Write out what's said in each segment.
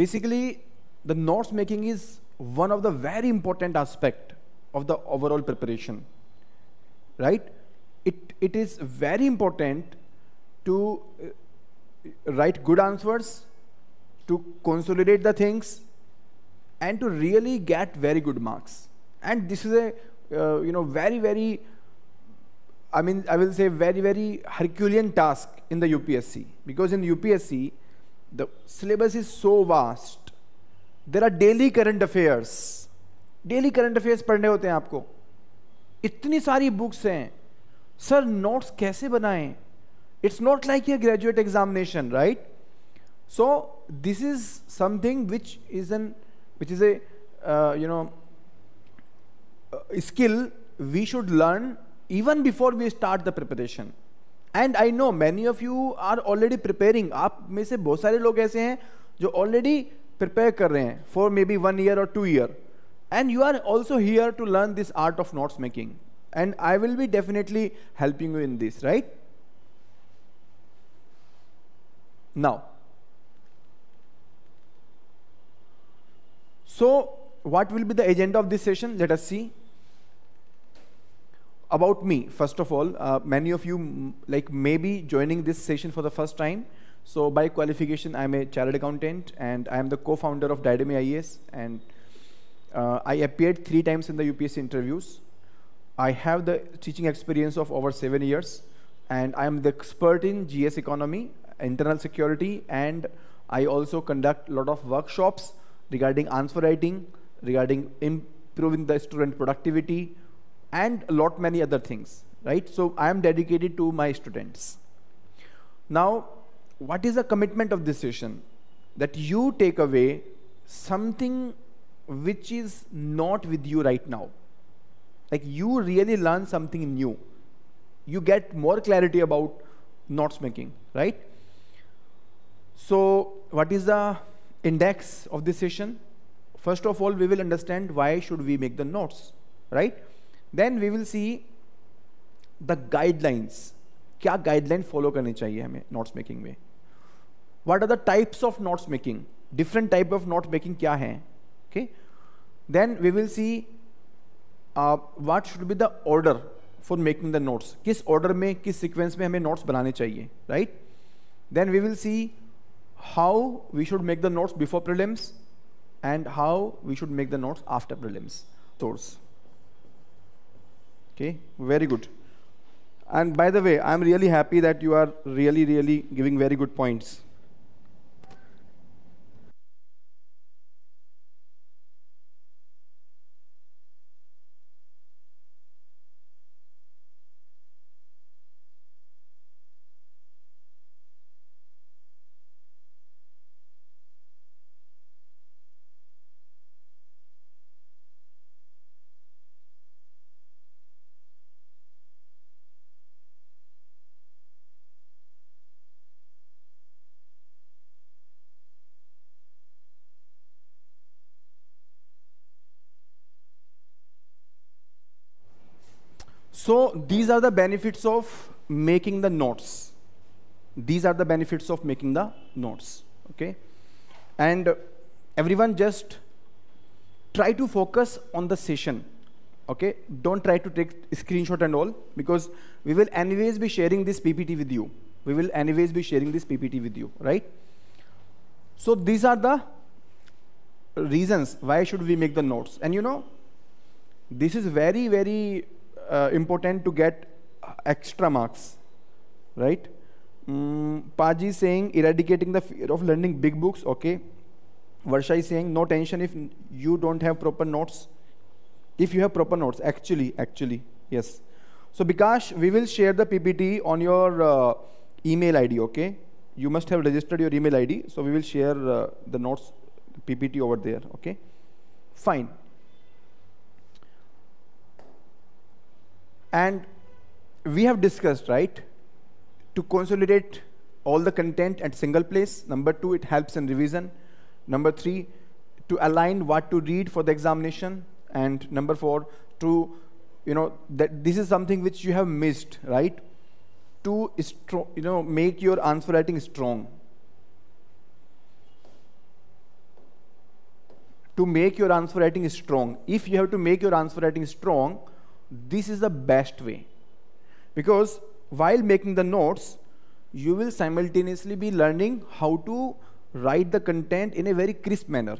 basically the notes making is one of the very important aspect of the overall preparation right? It, it is very important to uh, write good answers to consolidate the things and to really get very good marks. And this is a uh, you know very very i mean i will say very very herculean task in the upsc because in the upsc the syllabus is so vast there are daily current affairs daily current affairs पढ़ने होते हैं आपको इतनी सारी books हैं sir notes कैसे बनाएँ it's not like a graduate examination right so this is something which is an which is a you know skill we should learn even before we start the preparation and I know many of you are already preparing आप में से बहुत सारे लोग ऐसे हैं जो already prepare कर रहे हैं for maybe one year और two year and you are also here to learn this art of notes making and I will be definitely helping you in this right now so what will be the agenda of this session let us see about me, first of all, uh, many of you like may be joining this session for the first time. So by qualification, I'm a chartered accountant and I am the co-founder of Diadem IAS and uh, I appeared three times in the UPSC interviews. I have the teaching experience of over seven years and I am the expert in GS economy, internal security and I also conduct a lot of workshops regarding answer writing, regarding improving the student productivity, and a lot many other things, right? So I am dedicated to my students. Now, what is the commitment of this session? That you take away something which is not with you right now. Like you really learn something new. You get more clarity about notes making, right? So what is the index of this session? First of all, we will understand why should we make the notes, right? Then we will see the guidelines क्या guideline follow करनी चाहिए हमें notes making में? What are the types of notes making different type of note making क्या है? Okay then we will see what should be the order for making the notes किस order में, किस sequence में हमें नोट्स बनाने चाहिए? Right then we will see how we should make the notes before prelims and how we should make the notes after prelims source Okay, very good. And by the way, I'm really happy that you are really, really giving very good points. So these are the benefits of making the notes. These are the benefits of making the notes. Okay, and everyone just try to focus on the session. Okay, don't try to take screenshot and all because we will anyways be sharing this PPT with you. We will anyways be sharing this PPT with you, right? So these are the reasons why should we make the notes. And you know, this is very, very uh, important to get extra marks, right? Mm, Paji saying eradicating the fear of learning big books. Okay. Varsha is saying no tension if you don't have proper notes. If you have proper notes, actually, actually, yes. So Bikash, we will share the PPT on your uh, email ID. Okay. You must have registered your email ID, so we will share uh, the notes PPT over there. Okay. Fine. And we have discussed, right, to consolidate all the content at single place. Number two, it helps in revision. Number three, to align what to read for the examination. And number four, to, you know, that this is something which you have missed, right? To, you know, make your answer writing strong. to make your answer writing strong. If you have to make your answer writing strong, this is the best way. Because while making the notes, you will simultaneously be learning how to write the content in a very crisp manner.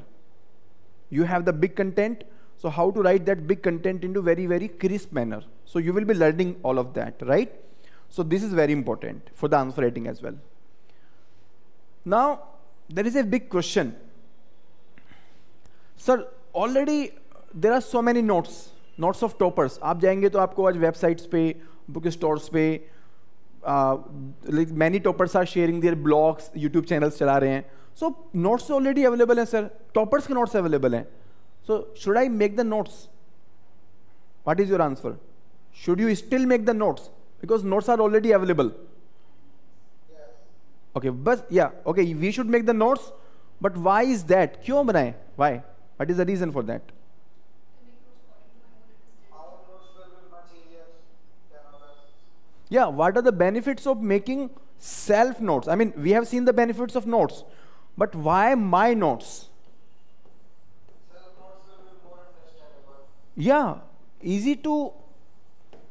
You have the big content, so how to write that big content into very, very crisp manner. So you will be learning all of that, right? So this is very important for the answer writing as well. Now, there is a big question. Sir, already there are so many notes, notes of toppers आप जाएँगे तो आपको आज websites पे book stores पे like many toppers are sharing their blogs YouTube channels चला रहे हैं। सो नोट्स ऑलरेडी अवेलेबल हैं सर टॉपर्स के नोट्स अवेलेबल हैं। So should I make the notes what is your answer should you still make the notes because notes are already available okay बस या okay we should make the notes but why is that क्यों बनाए? Why what is the reason for that Yeah, what are the benefits of making self notes? I mean, we have seen the benefits of notes, but why my notes? Yeah, easy to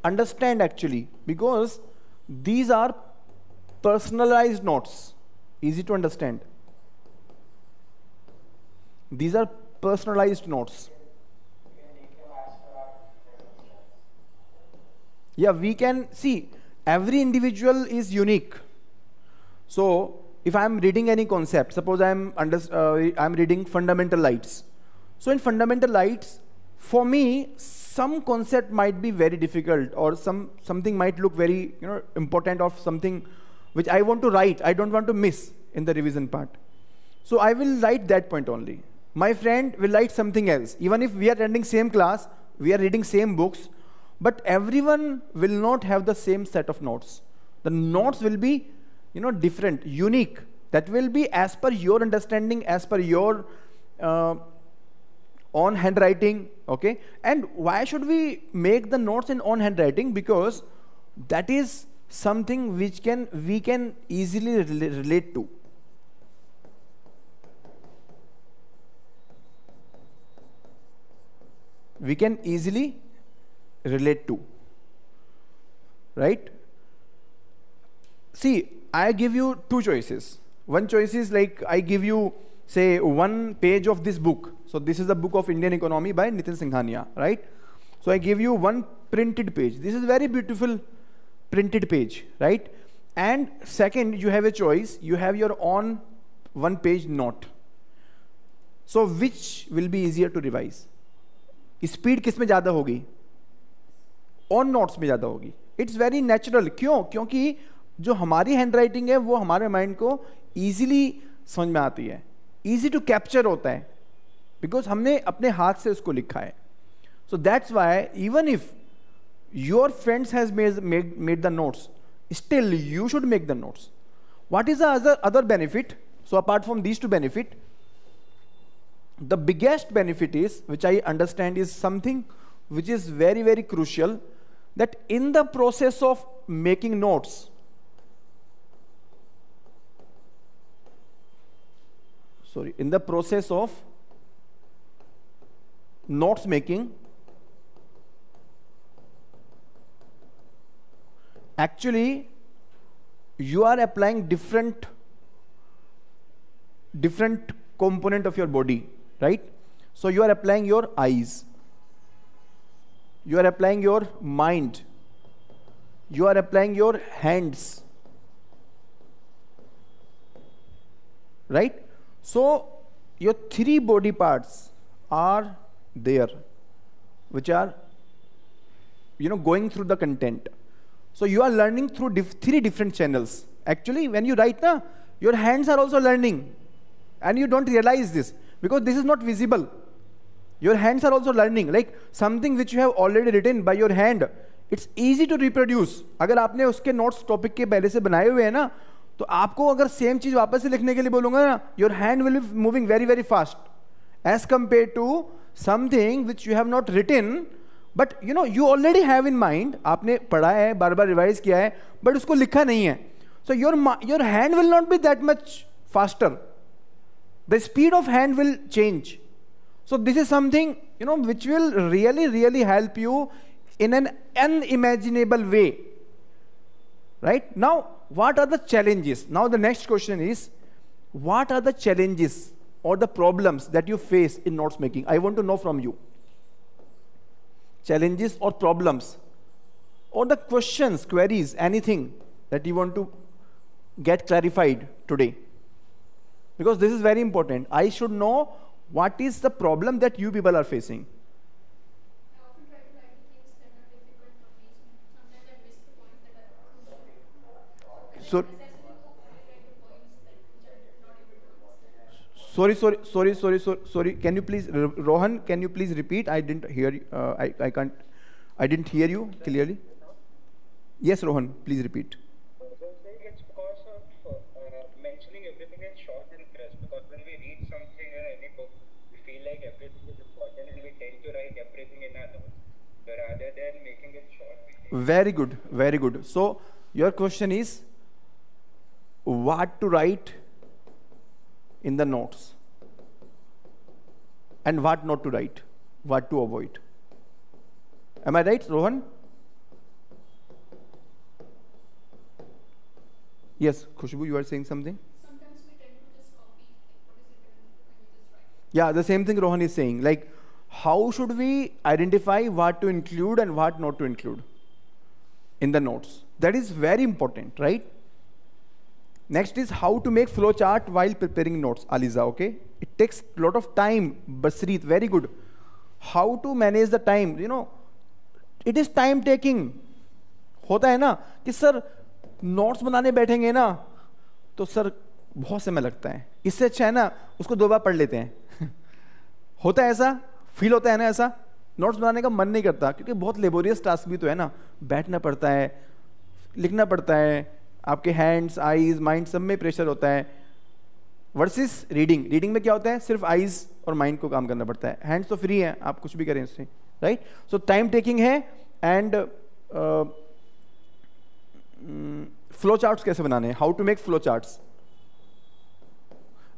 understand actually because these are personalized notes, easy to understand. These are personalized notes. Yeah, we can see every individual is unique. So if I'm reading any concept, suppose I'm, under, uh, I'm reading fundamental lights. So in fundamental lights, for me, some concept might be very difficult or some, something might look very you know, important or something which I want to write, I don't want to miss in the revision part. So I will write that point only. My friend will write something else. Even if we are attending same class, we are reading same books, but everyone will not have the same set of notes. The notes will be, you know, different, unique. That will be as per your understanding, as per your uh, own handwriting, okay? And why should we make the notes in own handwriting? Because that is something which can we can easily relate to. We can easily relate to. Right? See, I give you two choices. One choice is like I give you, say, one page of this book. So this is the book of Indian economy by Nitin Singhania, right? So I give you one printed page. This is very beautiful printed page, right? And second, you have a choice. You have your own one page note. So which will be easier to revise? Speed किस में ज़्यादा होगी on notes में ज़्यादा होगी। It's very natural क्यों? क्योंकि जो हमारी हैंड है, वो हमारे माइंड को ईजिली समझ में आती है। ईजी टू कैप्चर होता है। बिकॉज़ हमने अपने हाथ से उसको लिखा है। So that's why even if your friends has made the notes still you should make the notes what is other other benefit so apart from these two benefit the biggest benefit is which I understand is something which is very very crucial that in the process of making notes, sorry, in the process of notes making, actually you are applying different different component of your body right? So you are applying your eyes you are applying your mind. You are applying your hands. Right? So your three body parts are there which are you know going through the content. So you are learning through dif three different channels. Actually when you write na, your hands are also learning. And you don't realize this because this is not visible your hands are also learning. Like, something which you have already written by your hand, it's easy to reproduce. अगर आपने उसके notes topic के पहले से बनाए हुए हैं ना तो आपको अगर सेम चीज़ वापस से लिखने के लिए बोलूँगा ना your hand will be moving very very fast as compare to something which you have not written but you know you already have in mind आपने पढ़ा है बार बार रिवाइज किया है बट उसको लिखा नहीं है. So your your hand will not be that much faster the speed of hand will change So this is something, you know, which will really, really help you in an unimaginable way. Right? Now, what are the challenges? Now the next question is, what are the challenges or the problems that you face in notes making? I want to know from you. Challenges or problems or the questions, queries, anything that you want to get clarified today. Because this is very important. I should know what is the problem that you people are facing. So, sorry, sorry, sorry, sorry, sorry, sorry. Can you please, Rohan? Can you please repeat? I didn't hear. You. Uh, I, I can't. I didn't hear you clearly. Yes, Rohan. Please repeat. Very good, very good. So your question is what to write in the notes and what not to write, what to avoid. Am I right, Rohan? Yes, Khushbu, you are saying something? Sometimes we tend to just copy what is written and just write. Yeah, the same thing Rohan is saying. Like, how should we identify what to include and what not to include in the notes? That is very important, right? Next is how to make flowchart while preparing notes, Aliza, okay? It takes a lot of time, Basrit, very good. How to manage the time, you know, it is time taking. होता है ना कि sir notes बनाने बैठेंगे ना तो sir बहुत समय लगता है इससे अच्छा है ना उसको दो बार पढ़ लेते हैं होता है ऐसा फील होता है ना ऐसा? नोट्स बनाने का मन नहीं करता, क्योंकि बहुत लेबोरियस टास्क भी तो है ना। बैठना पड़ता है, लिखना पड़ता है, आपके हैंड्स आईज माइंड सब में प्रेशर होता है। वर्सेस रीडिंग रीडिंग में क्या होता है? सिर्फ़ आईज और माइंड को काम करना पड़ता है। हैंड्स तो फ्री है, आप कुछ भी करें उससे राइट सो टाइम टेकिंग है एंड फ्लो चार्ट्स कैसे बनाने how to make flow charts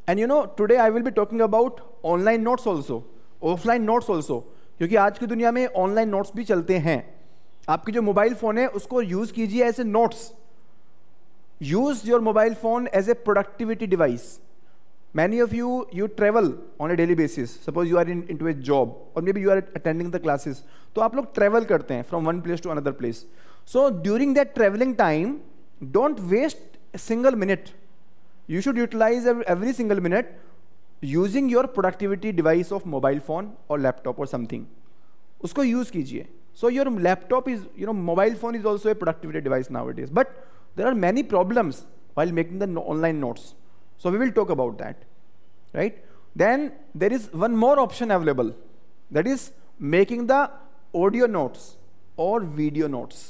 and you know today I will be talking about online notes also offline notes also क्योंकि आज की दुनिया में ऑनलाइन नोट्स भी चलते हैं। आपकी जो मोबाइल फ़ोन है, उसको यूज़ कीजिए as a notes use your mobile phone as a productivity device many of you you travel on a daily basis suppose you are in in to a job और maybe you are attending the classes तो आप लोग travel करते हैं from one place to another place so during that travelling time don't waste single minute you should utilise every single minute using your productivity device of mobile phone और laptop और something उसको use कीजिए so your laptop is you know mobile phone is also a productivity device now it is but there are many problems while making the online notes so we will talk about that right then there is one more option available that is making the audio notes और video notes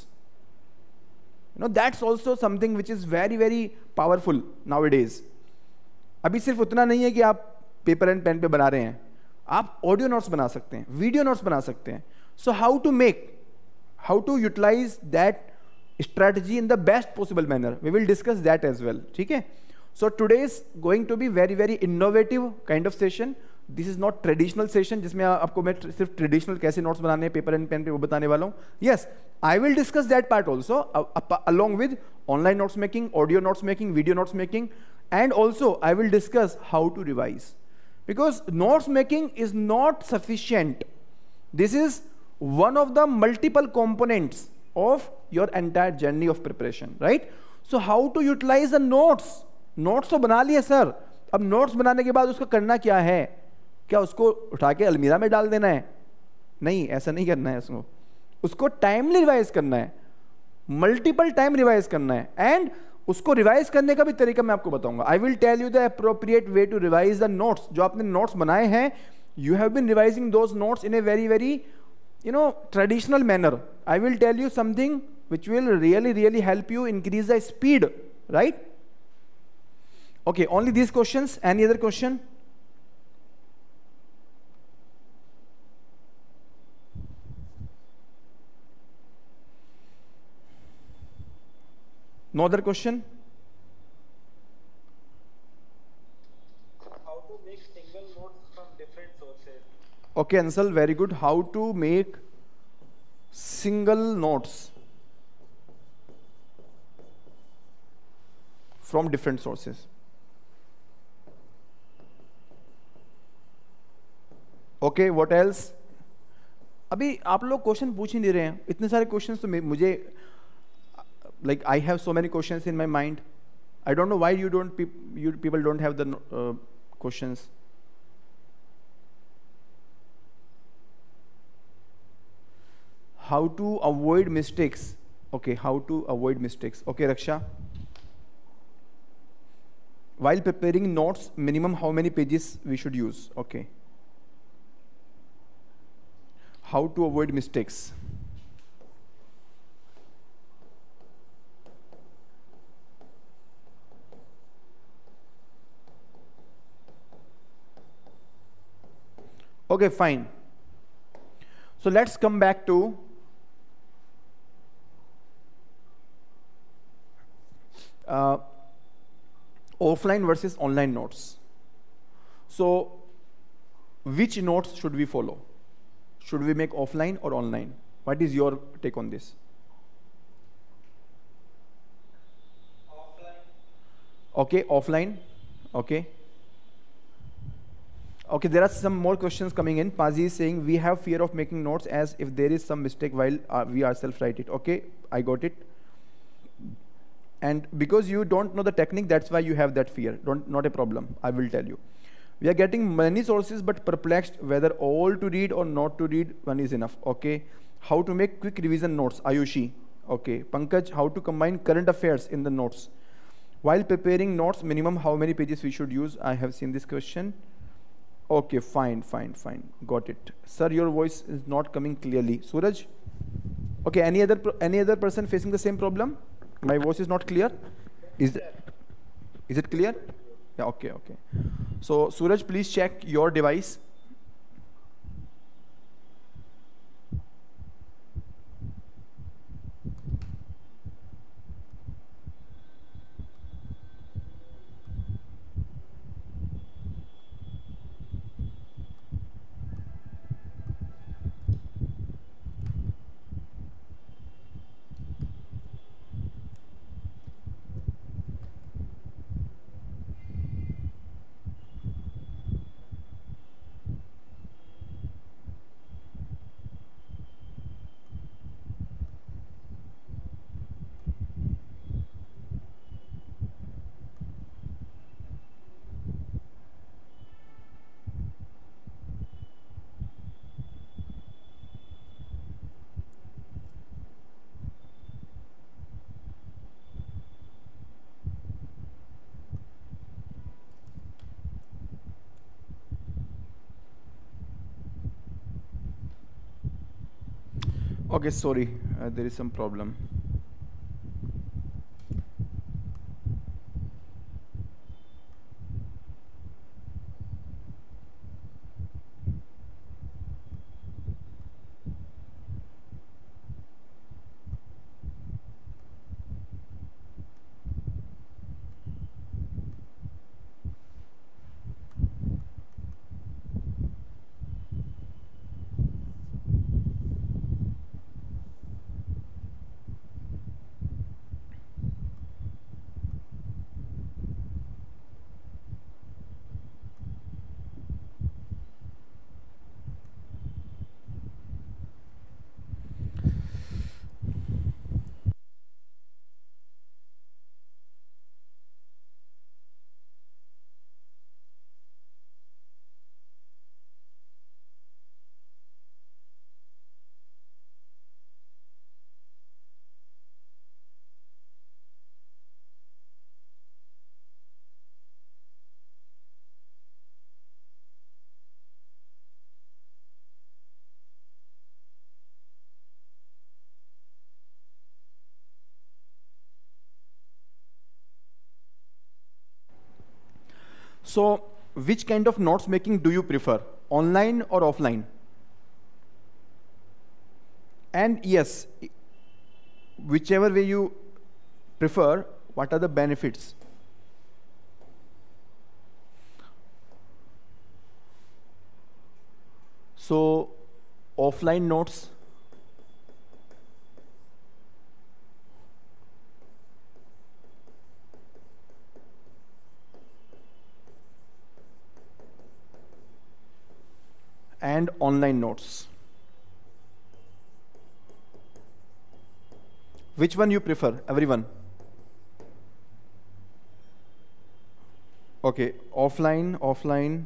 you know that's also something which is very very powerful now it is अभी सिर्फ़ उतना नहीं है कि आप paper and pen पे बना रहे हैं। आप ऑडियो नोट्स बना सकते हैं, वीडियो नोट्स बना सकते हैं। So how to make how to utilise that strategy in the best possible manner? We will discuss that as well, ठीक है? So today is going to be very very innovative kind of session. This is not traditional session जिसमें आपको मैं सिर्फ़ traditional कैसे notes बनाने हैं paper and pen पे वो बताने वाला हूँ। Yes I will discuss that part also along with online notes making audio notes making video notes making and also I will discuss how to revise because notes making is not sufficient this is one of the multiple components of your entire journey of preparation right so how to utilize the notes notes तो बना लिए sir अब notes बनाने के बाद उसको करना क्या है क्या उसको उठा के अलमीरा में डाल देना है नहीं ऐसा नहीं करना है उसको उसको टाइमली रिवाइज करना है मल्टीपल टाइम रिवाइज करना है एंड उसको रिवाइज करने का भी तरीका मैं आपको बताऊँगा। I will tell you the appropriate way to revise the notes जो आपने नोट्स बनाए हैं you have been revising those notes in a very very you know traditional manner I will tell you something which will really really help you increase the speed right okay only this question any other question no other question how to make single notes from different sources Okay, Ansel, very good. How to make single notes from different sources. Okay, what else? अभी आप लोग question पूछ ही नहीं रहे हैं इतने सारे question तो मुझे like I have so many questions in my mind. I don't know why you don't peop- you people don't have the uh, questions. How to avoid mistakes? Okay, how to avoid mistakes? Okay, Raksha. While preparing notes, minimum how many pages we should use? Okay. How to avoid mistakes? Okay, fine. So let's come back to uh, offline versus online notes. So, which notes should we follow? Should we make offline or online? What is your take on this? Offline. Okay, offline. Okay. Okay, there are some more questions coming in. Pazi is saying we have fear of making notes as if there is some mistake while uh, we ourselves write it. Okay, I got it. And because you don't know the technique, that's why you have that fear. Don't not a problem. I will tell you. We are getting many sources, but perplexed whether all to read or not to read. One is enough. Okay. How to make quick revision notes? Ayushi. Okay. Pankaj, how to combine current affairs in the notes? While preparing notes, minimum how many pages we should use? I have seen this question. Okay, fine, fine, fine. Got it. Sir, your voice is not coming clearly. Suraj? Okay, any other any other person facing the same problem? My voice is not clear? Is it, is it clear? Yeah, okay, okay. So, Suraj, please check your device. Okay, sorry, uh, there is some problem. So, which kind of notes making do you prefer, online or offline? And yes, whichever way you prefer, what are the benefits? so offline notes and online notes. Which one you prefer, everyone? Okay, offline, offline,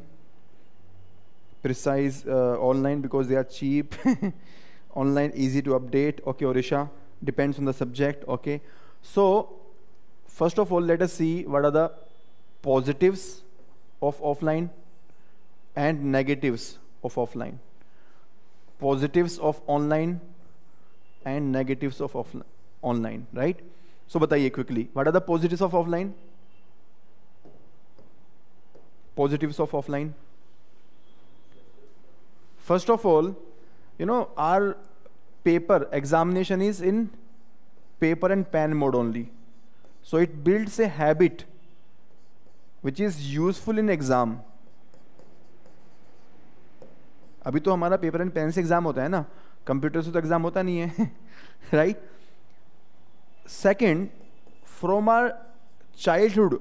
precise, uh, online because they are cheap. online, easy to update. Okay, Orisha, depends on the subject. Okay, so first of all, let us see what are the positives of offline and negatives of offline. Positives of online and negatives of offline online right? So bataiye quickly. What are the positives of offline? Positives of offline. First of all you know our paper examination is in paper and pen mode only. So it builds a habit which is useful in exam अभी तो हमारा paper and pen से exam होता है ना। Computer से तो exam होता नहीं है right second from our childhood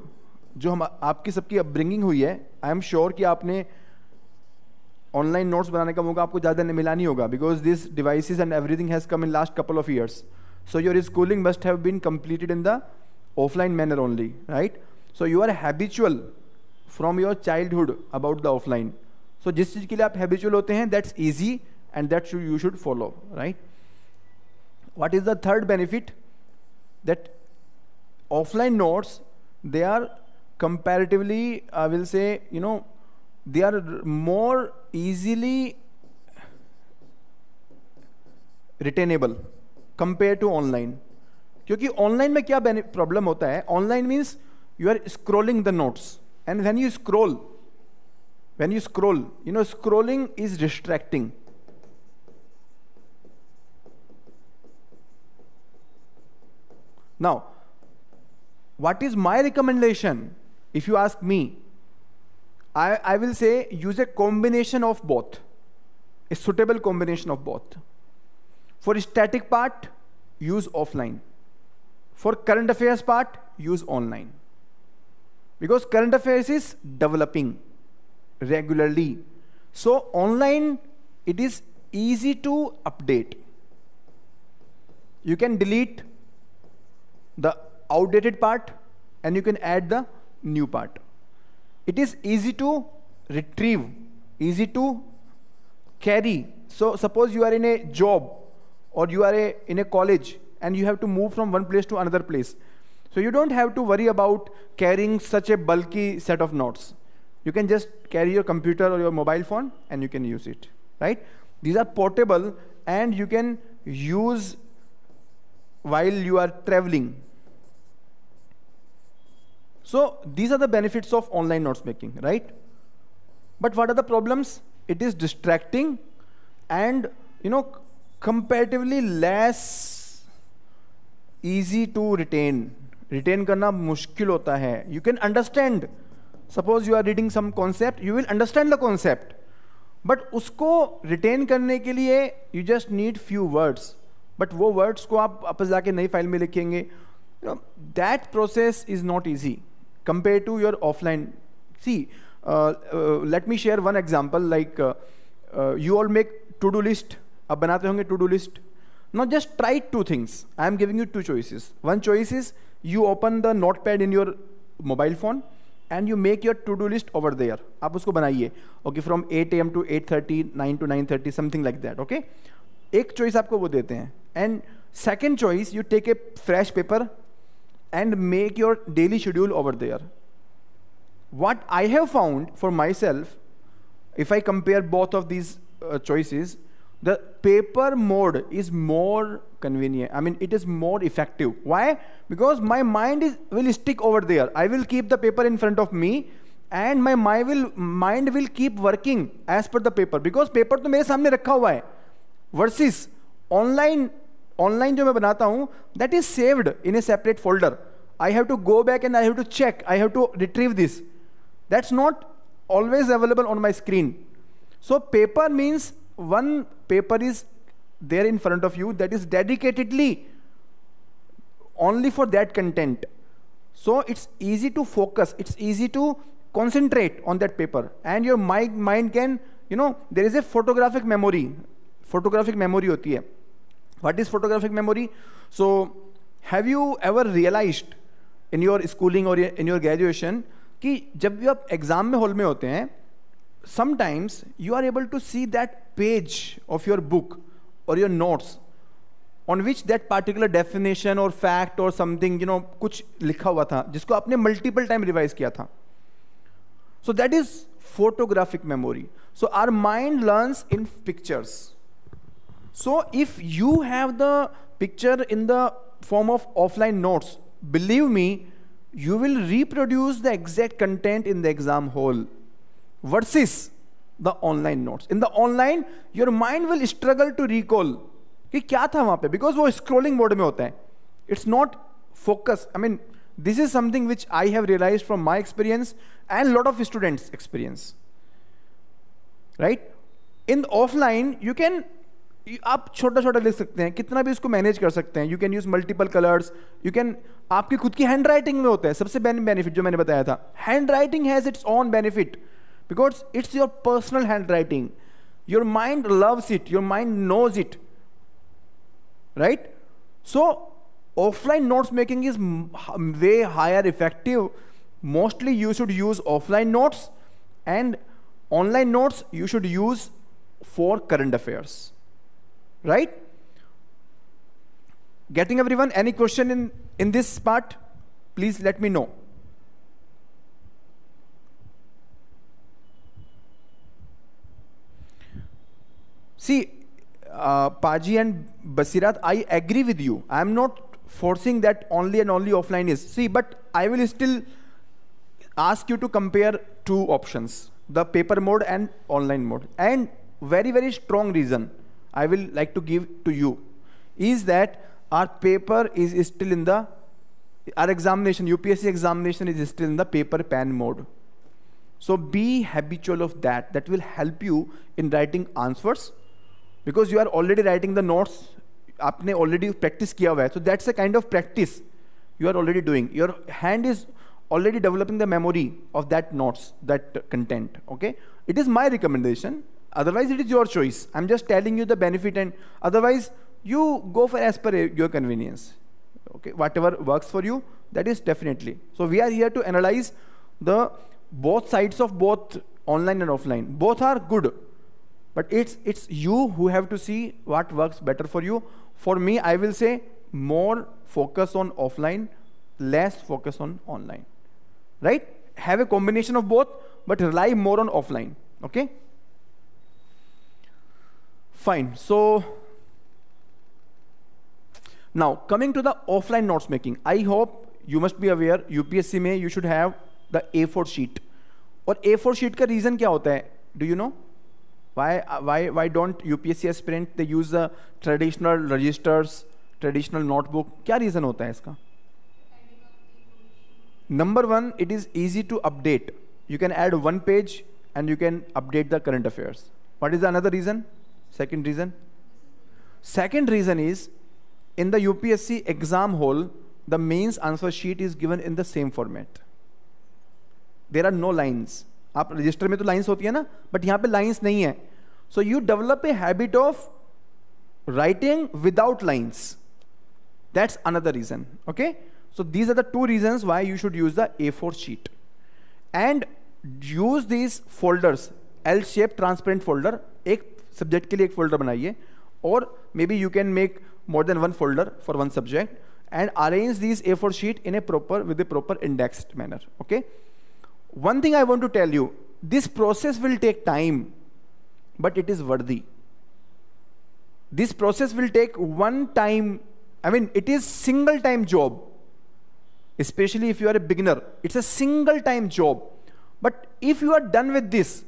जो हम, आपकी सबकी अपब्रिंगिंग हुई है आई एम श्योर कि आपने ऑनलाइन नोट्स बनाने का मौका आपको ज़्यादा नहीं मिला नहीं होगा because this devices and everything has come in last couple of years so your schooling must have been completed in the offline manner only right so you are habitual from your childhood about the offline so जिस चीज़ के लिए आप habitual होते हैं that's easy and that should you should follow right what is the third benefit that offline notes they are comparatively I will से you know they are more easily retainable compare to online क्योंकि online में क्या problem होता है? Online means you are scrolling the notes and when you scroll when you scroll, you know, scrolling is distracting. Now, what is my recommendation? If you ask me, I, I will say use a combination of both, a suitable combination of both. For static part, use offline. For current affairs part, use online. Because current affairs is developing regularly. So online, it is easy to update. You can delete the outdated part and you can add the new part. It is easy to retrieve, easy to carry. So suppose you are in a job or you are a, in a college and you have to move from one place to another place. So you don't have to worry about carrying such a bulky set of notes. You can just carry your computer or your mobile phone and you can use it, right? These are portable and you can use while you are traveling. So these are the benefits of online notes making, right? But what are the problems? It is distracting and, you know, comparatively less easy to retain. Retain karna mushkil hota hai. You can understand suppose you are reading some concept you will understand the concept but उसको retain करने के लिए you just need few words but वो words को आप वापस जाके नई फाइल में लिखेंगे that process is not easy compare to your offline see let me share one example like you all make to do list अब बनाते होंगे to do list not just try two things I am giving you two choices one choice is you open the notepad in your mobile phone and you make your to do list over there आप उसको बनाइए। Okay from eight AM to eight thirty nine to nine thirty something like that okay एक choice आपको वो देते हैं। And second choice you take a fresh paper and make your daily schedule over there what I have found for myself, if I compare both of these uh, choices, the paper mode is more convenient. I mean, it is more effective. Why? Because my mind is will stick over there. I will keep the paper in front of me and my mind will mind will keep working as per the paper because paper तो मेरे सामने रखा हुआ है versus online online जो मैं बनाता हूँ that is saved in a separate folder. I have to go back and I have to check. I have to retrieve this. That's not always available on my screen. So paper means one paper is there in front of you that is dedicatedly only for that content. So it's easy to focus, it's easy to concentrate on that paper, and your mind, mind can, you know, there is a photographic memory. Photographic memory hoti hai. What is photographic memory? So, have you ever realized in your schooling or in your graduation कि जब भी आप exam में hall में होते हैं sometimes you are able to see that page of your book or your notes on which that particular definition or fact or something you know कुछ लिखा हुआ था जिसको आपने multiple time revise किया था so that is photographic memory so our mind learns in pictures so if you have the picture in the form of offline notes believe me you will reproduce the exact content in the exam hall Versus the online notes. In the online, your mind will struggle to recall कि क्या था वहाँ पे because वो scrolling mode में होता है। It's not focus I mean this is something which I have realise from my experience and lot of students experience right in offline you can आप छोटा छोटा लिख सकते हैं कितना भी इसको मैनेज कर सकते हैं। You can use multiple colours you can आपकी खुद की हैंड राइटिंग में होता है। सबसे बेनिफिट जो मैंने बताया था। Handwriting has its own benefit because it's your personal handwriting. Your mind loves it, your mind knows it. Right? So, offline notes making is way higher effective. Mostly, you should use offline notes, and online notes you should use for current affairs. Right? Getting everyone any question in, in this part? Please let me know. See uh, paji and basirat i agree with you i am not forcing that only and only offline is see but i will still ask you to compare two options the paper mode and online mode and very very strong reason I will like to give to you is that our paper is still in the, our examination, UPSC examination is still in the paper pen mode. So be habitual of that. That will help you in writing answers because you are already writing the notes. आपने already practice किया हुआ है. So that's a kind of practice you are already doing. Your hand is already developing the memory of that notes, that content. Okay. It is my recommendation. Otherwise, it is your choice. I'm just telling you the benefit, and otherwise, you go for as per your convenience. Okay, whatever works for you, that is definitely. So we are here to analyze the both sides of both online and offline. Both are good, but it's it's you who have to see what works better for you. For me, I will say more focus on offline, less focus on online. Right? Have a combination of both, but rely more on offline. Okay. Fine. So now coming to the offline notes making, I hope you must be aware UPSC में you should have the A4 sheet. और A4 sheet का reason क्या होता है? Do you know? Why why why don't UPSC aspirant they use the traditional registers, traditional notebook? क्या reason होता है इसका? Number one, it is easy to update. You can add one page and you can update the current affairs. What is the another reason? Second reason. Second reason is in the UPSC exam hall, the mains answer sheet is given in the same format. There are no lines. आप register में तो lines होती है ना but यहाँ पर lines नहीं है। So you develop a habit of writing without lines that's another reason okay so these are the two reason why you should use the A four sheet and use these folders L shape transparent folder एक subject के लिए एक folder बनाइए, और maybe you can make more than one folder for one subject and arrange these A four sheet in a proper with a proper index manner okay? One thing I want to tell you this process will take time, but it is worthy. This process will take one time, I mean, it is single time job, especially if you are a beginner. It's a single time job. But if you are done with this,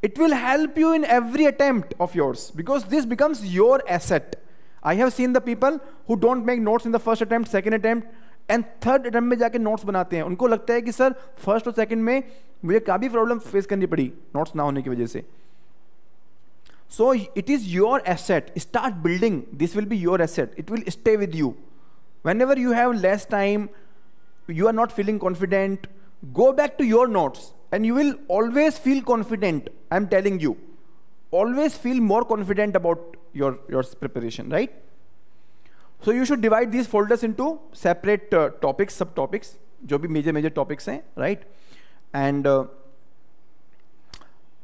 it will help you in every attempt of yours because this becomes your asset. I have seen the people who don't make notes in the first attempt, second attempt, and third attempt में जाके notes बनाते हैं। उनको लगता है कि, sir first और second में मुझे काफ़ी प्रॉब्लम फेस करनी पड़ी? नोट्स ना होने की वजह से। So it is your asset start building this will be your asset it will stay with you whenever you have less time you are not feeling confident go back to your notes and you will always feel confident I am telling you always feel more confident about your your preparation right So you should divide these folders into separate uh, topics, subtopics, जो भी major major topics हैं, right? And uh,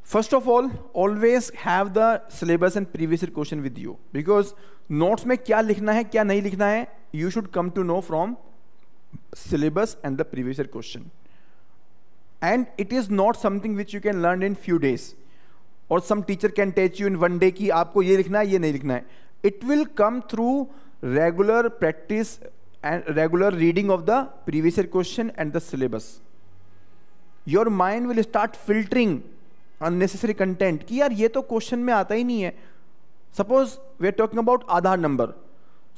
first of all, always have the syllabus and previous year question with you because notes में क्या लिखना है क्या नहीं लिखना है you should come to know from syllabus and the previous year question. And it is not something which you can learn in few days. Or some teacher can teach you in one day कि आपको ये लिखना है ये नहीं लिखना है. It will come through regular practice and regular reading of the previous year question and the syllabus. Your mind will start filtering unnecessary content कि यार ये तो क्वेश्चन में आता ही नहीं है suppose we are talking about Aadhaar number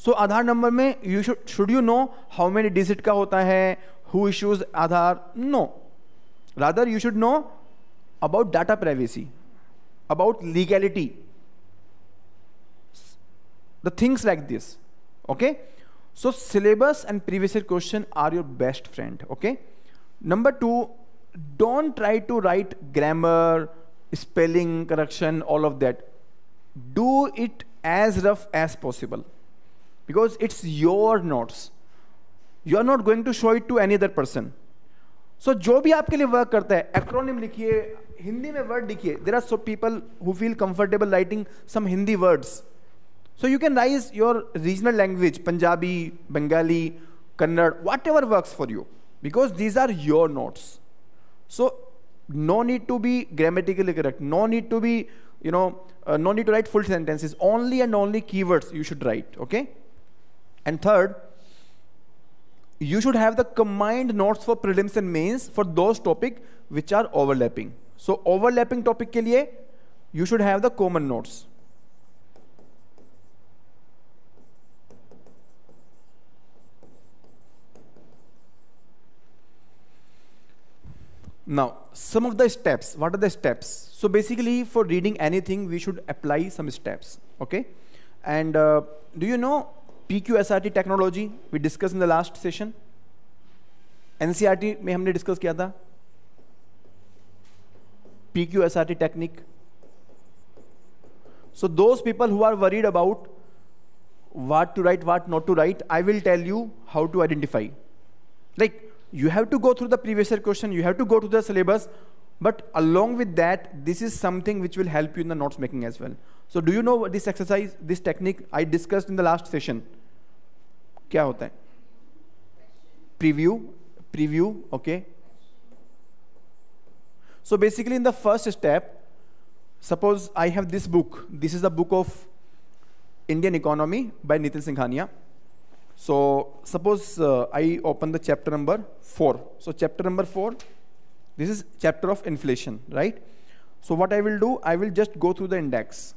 so Aadhaar number में you should should you know how many digit का होता है who issues Aadhaar no rather you should know about data privacy about legality the things like this okay so syllabus and previous question are your best friend okay number two don't try to write grammar spelling correction all of that do it as rough as possible because it's your notes you are not going to show it to any other person so जो भी आपके लिए work करता है acronym लिखिए, हिंदी में word लिखिए. There are so people who feel comfortable writing some Hindi words So you can raise your regional language, Punjabi, Bengali, Kannada, whatever works for you, because these are your notes. So no need to be grammatically correct, no need to be, you know, uh, no need to write full sentences, only and only keywords you should write, okay? And third, you should have the combined notes for prelims and mains for those topic which are overlapping. So overlapping topic ke liye, you should have the common notes. Now, some of the steps. What are the steps? So basically, for reading anything, we should apply some steps. Okay. And uh, do you know PQSRT technology we discussed in the last session? NCRT में हमने discuss किया था PQSRT technique. So those people who are worried about what to write, what not to write, I will tell you how to identify. Like you have to go through the previous year question, you have to go to the syllabus, but along with that, this is something which will help you in the notes making as well. So do you know this exercise, this technique I discussed in the last session? क्या होता है preview preview okay so basically in the first step suppose i have this book this is the book of indian economy by nitin singhania so suppose uh, I open the chapter number 4. So chapter number 4, this is chapter of inflation, right? So what I will do, I will just go through the index.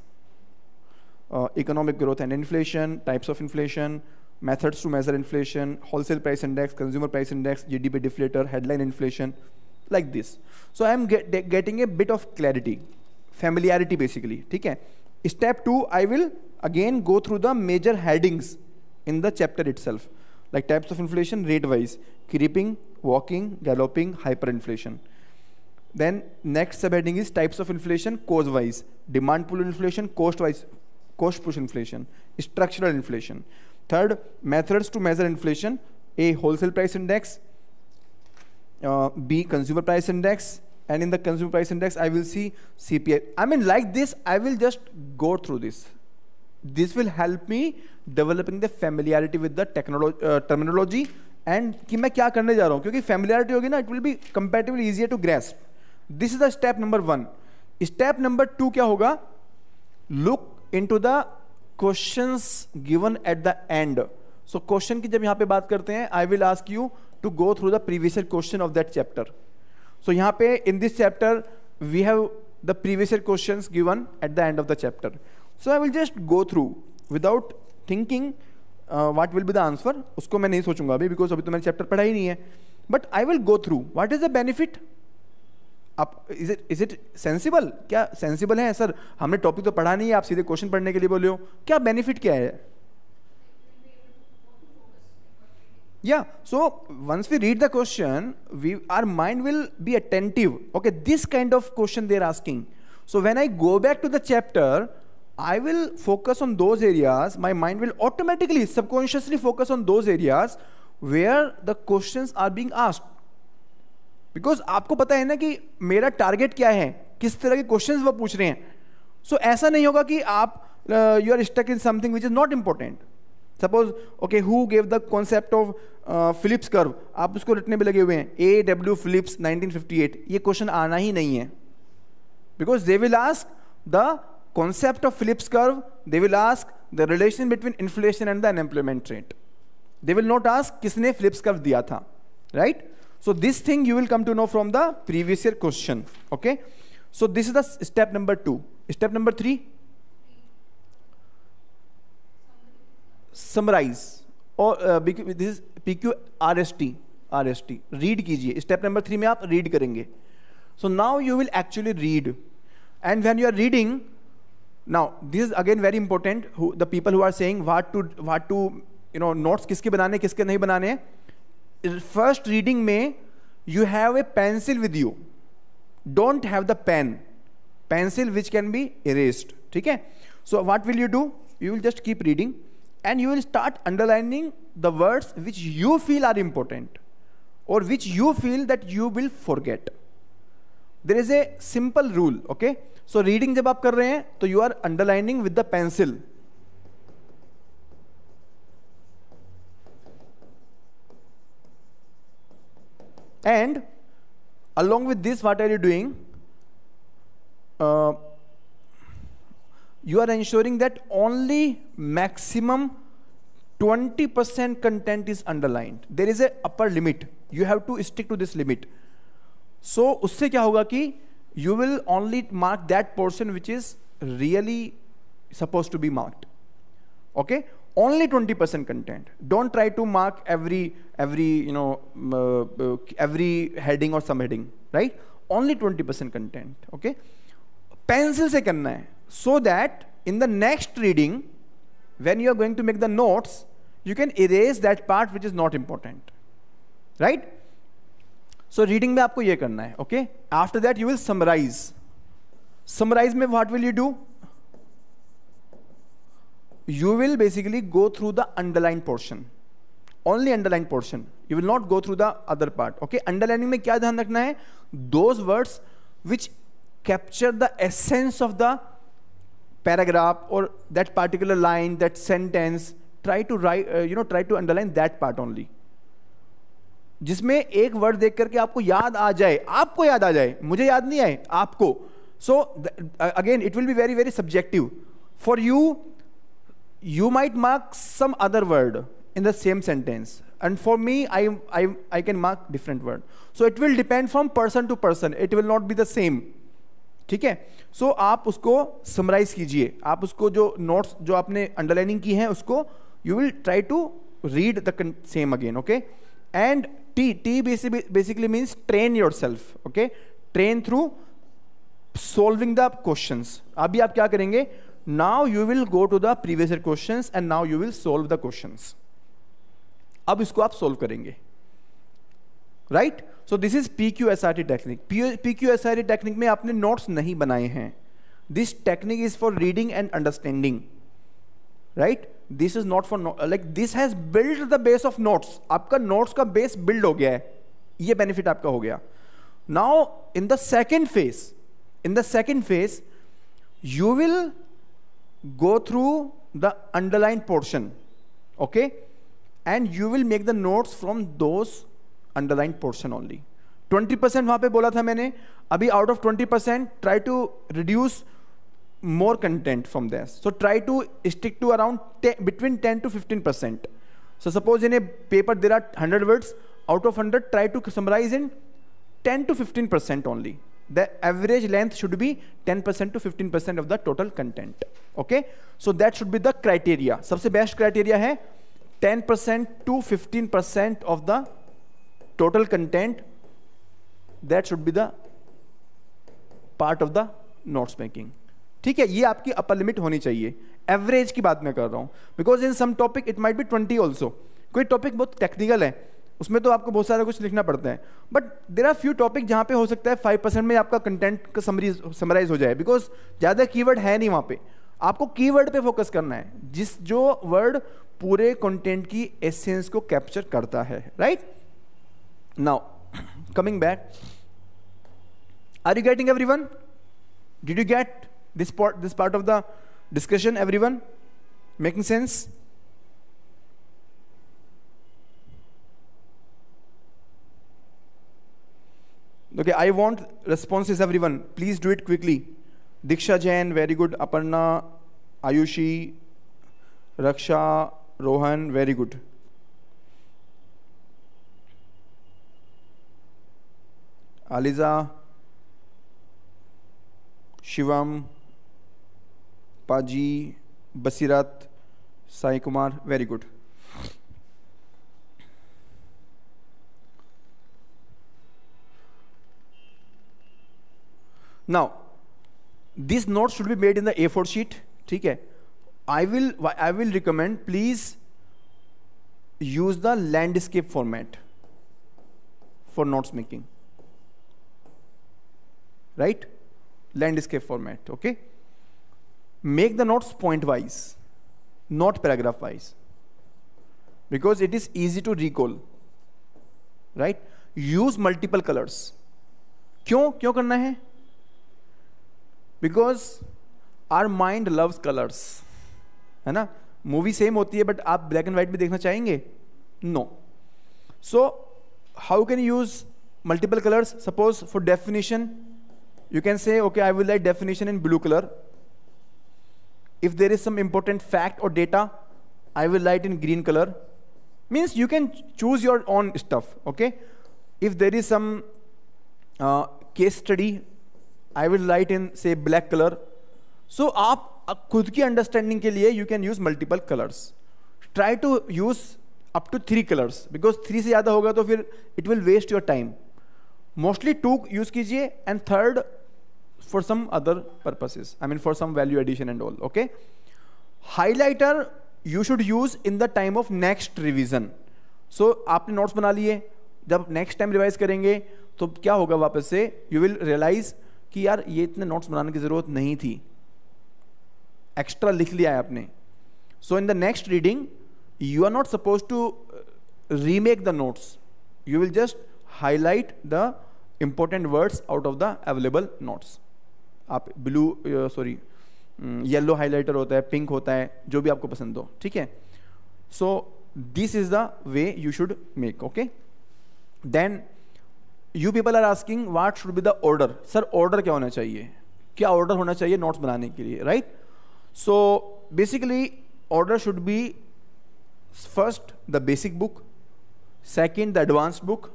Uh, economic growth and inflation, types of inflation, methods to measure inflation, wholesale price index, consumer price index, GDP deflator, headline inflation, like this. So I am get, getting a bit of clarity, familiarity basically. Okay? Step 2, I will again go through the major headings in the chapter itself, like types of inflation rate wise, creeping, walking, galloping, hyperinflation. Then next subheading is types of inflation cause wise, demand pull inflation, cost wise, cost push inflation, structural inflation. Third, methods to measure inflation, A, wholesale price index, uh, B, consumer price index, and in the consumer price index, I will see CPI. I mean, like this, I will just go through this. This will help me developing the familiarity with the technology terminology and कि मैं क्या करने जा रहा हूँ? क्योंकि familiarity होगी ना it will be comparatively easier to grasp this is the step number one step number two क्या होगा? Look into the question given at the end so question की जब यहाँ पे बात करते हैं I will ask you to go through the previous question of that chapter so यहाँ पे in this chapter we have the previous question given at the end of the chapter so I will just go through without thinking what will be the answer उसको मैं नहीं सोचूँगा अभी because अभी तो मैंने chapter पढ़ा ही नहीं है. But I will go through what is the benefit आप is it is it sensible क्या सेंसिबल है सर हमने टॉपिक तो पढ़ा नहीं है, आप सीधे क्वेश्चन पढ़ने के लिए बोले हो. क्या बेनिफिट क्या है? या so once we read the question we are mind will be attentive okay this kind of question they are asking so when I go back to the chapter i will focus on those areas. My mind will automatically subconsciously focus on those areas where the questions are being asked. Because आपको पता है ना कि मेरा target क्या है? किस तरह के क्वेश्चन वो पूछ रहे हैं? सो so, ऐसा नहीं होगा कि आप you are stuck in something which is not important suppose okay who gave the concept of Phillips curve आप उसको रटने में लगे हुए हैं ए डब्ल्यू फिलिप्स 1958 ये क्वेश्चन आना ही नहीं है. Because they will ask the concept of Phillips curve they will ask the relation between inflation and the unemployment rate they will not ask किसने फिलिप्स कर्व दिया था right? So this thing you will come to know from the previous year question. Okay. So this is the step number two. Step number three. Summarize. Or uh, this is PQ RST. RST. Read कीजिए. Step number three में आप read करेंगे. So now you will actually read. And when you are reading, now this is again very important. Who, the people who are saying what to what to you know notes किसके बनाने किसके नहीं बनाने हैं first reading में you have a pencil with you don't have the pen pencil which can be erased ठीक है so what will you do you will just keep reading and you will start underlining the words which you feel are important और which you feel that you will forget there is a simple rule okay So so, reading जब आप कर रहे हैं तो you are underlining with the pencil and along with this what are you doing you are ensuring that only maximum 20% percent content is underlined there is a upper limit you have to stick to this limit so उससे क्या होगा कि you will only mark that portion which is really supposed to be marked. Okay? only 20% content don't try to mark every every you know uh, every heading or subheading right only 20% content okay pencil se karna hai so that in the next reading when you are going to make the notes you can erase that part which is not important right so reading में आपको यह करना है okay after that you will summarise summarise में what will you do you will basically go through the underline portion only underline portion you will not go through the other part okay underlining में क्या ध्यान रखना है? Those words which capture the essence of the paragraph और that particular line that sentence try to write you know try to underline that part only जिसमें एक word देख करके आपको याद आ जाए आपको याद आ जाए मुझे याद नहीं आए आपको so again it will be very very subjective for you you might mark some other word in the same sentence and for me I, I, I can mark different word so it will depend from person to person it will not be the same ठीक है so so, आप उसको summarize कीजिए आप उसको जो notes जो आपने अंडरलाइनिंग की है उसको you will try to read the same again okay and T T basically means train yourself okay train through solving the questions अभी आप क्या करेंगे? Now you will go to the previous year questions and now you will solve the questions. अब इसको आप solve करेंगे. Right so this is P Q S R T technique P Q S R T technique में आपने notes नहीं बनाए हैं. This technique is for reading and understanding right this is not for like this has build the base of notes आपका notes का base build हो गया है। ये बेनिफिट आपका हो गया। Now in the second phase in the second phase you will go through the underline portion okay and you will make the notes from those underline portion only twenty percent वहाँ पर बोला था मैंने। अभी out of twenty percent try to reduce more content from this so try to stick to around 10, between 10 to 15% so suppose in a paper there are 100 words out of 100 try to summarize in 10 to 15% only the average length should be 10% to 15% of the total content okay so that should be the criteria सबसे best criteria है 10% to 15% of the total content that should be the part of the notes making ठीक है, ये आपकी upper limit होनी चाहिए। Average की बात मैं कर रहा हूँ। Because in some topic it might be twenty also कोई टॉपिक बहुत टेक्निकल है, उसमें तो आपको बहुत सारा कुछ लिखना पड़ता है। But there are few topic जहाँ पे हो सकता है फाइव परसेंट में आपका कंटेंट का समराइज हो जाए। बिकॉज़ ज़्यादा कीवर्ड है नहीं वहाँ पे। आपको कीवर्ड पे फोकस करना है, जिस जो वर्ड पूरे कंटेंट की एसेंस को कैप्चर करता है। Right now coming back are you getting everyone did you get this part this part of the discussion everyone making sense okay i want responses everyone please do it quickly diksha jain very good aparna ayushi raksha rohan very good aliza Shivam paaji, Basirat Sai Kumar very good now this note should be made in the A four sheet ठीक है? I will I will recommend please use the landscape format for notes making right landscape format, okay? Make the notes point wise not paragraph wise because it is easy to recall right use multiple colors क्यों क्यों करना है because our mind loves colours है ना movie same होती है but आप black and white भी देखना चाहेंगे no so how can use multiple colours suppose for definition you can say okay i will write definition in blue color if there is some important fact or data i will write in green color means you can choose your own stuff okay if there is some uh, case study i will write in say black color so आप खुद की understanding के लिए you can use multiple colours try to use up to three colours because three से ज़्यादा होगा तो फिर it will waste your time mostly two use कीजिए and third for some other purposes. I mean, for some value addition and all. Okay. Highlighter you should use in the time of next revision. So आपने notes बना लिए जब next time revise करेंगे तो क्या होगा वापस से you will realize कि यार ये इतने notes बनाने की ज़रूरत नहीं थी एक्स्ट्रा लिख लिया है आपने so in the next reading you are not suppose to remake the notes you will just highlight the important words out of the available notes आप ब्लू सॉरी येलो हाइलाइटर होता है पिंक होता है, जो भी आपको पसंद हो, ठीक है? So this is the way you should make okay then you people are asking what should be the order sir order क्या होना चाहिए? क्या ऑर्डर होना चाहिए नोट्स बनाने के लिए right so basically order should be first the basic book second the advance book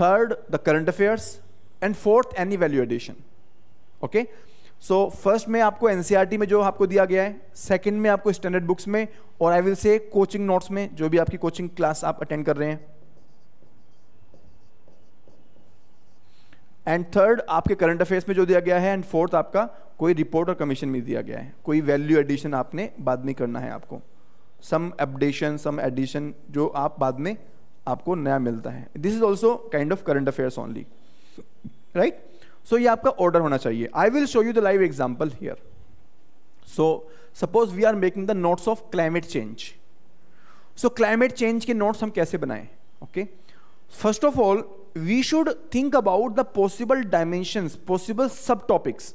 third the current affairs and fourth any value addition okay so first में आपको एनसीईआरटी e में जो आपको दिया गया है सेकंड में आपको स्टैंडर्ड बुक्स में, और I will say coaching notes में, जो भी आपकी कोचिंग क्लास आप अटेंड कर रहे हैं। एंड थर्ड आपके करंट अफेयर्स में जो दिया गया है एंड फोर्थ आपका कोई रिपोर्ट और कमीशन में दिया गया है। कोई वैल्यू एडिशन आपने बाद में करना है आपको। सम अपडेशन सम एडिशन जो आप बाद में आपको नया मिलता है। This is also kind of current affairs only right so ये आपका ऑर्डर होना चाहिए। I will show you the live example here so suppose we are making the notes of climate change so climate change के notes हम कैसे बनाएँ? Okay first of all we should think about the possible dimension possible subtopics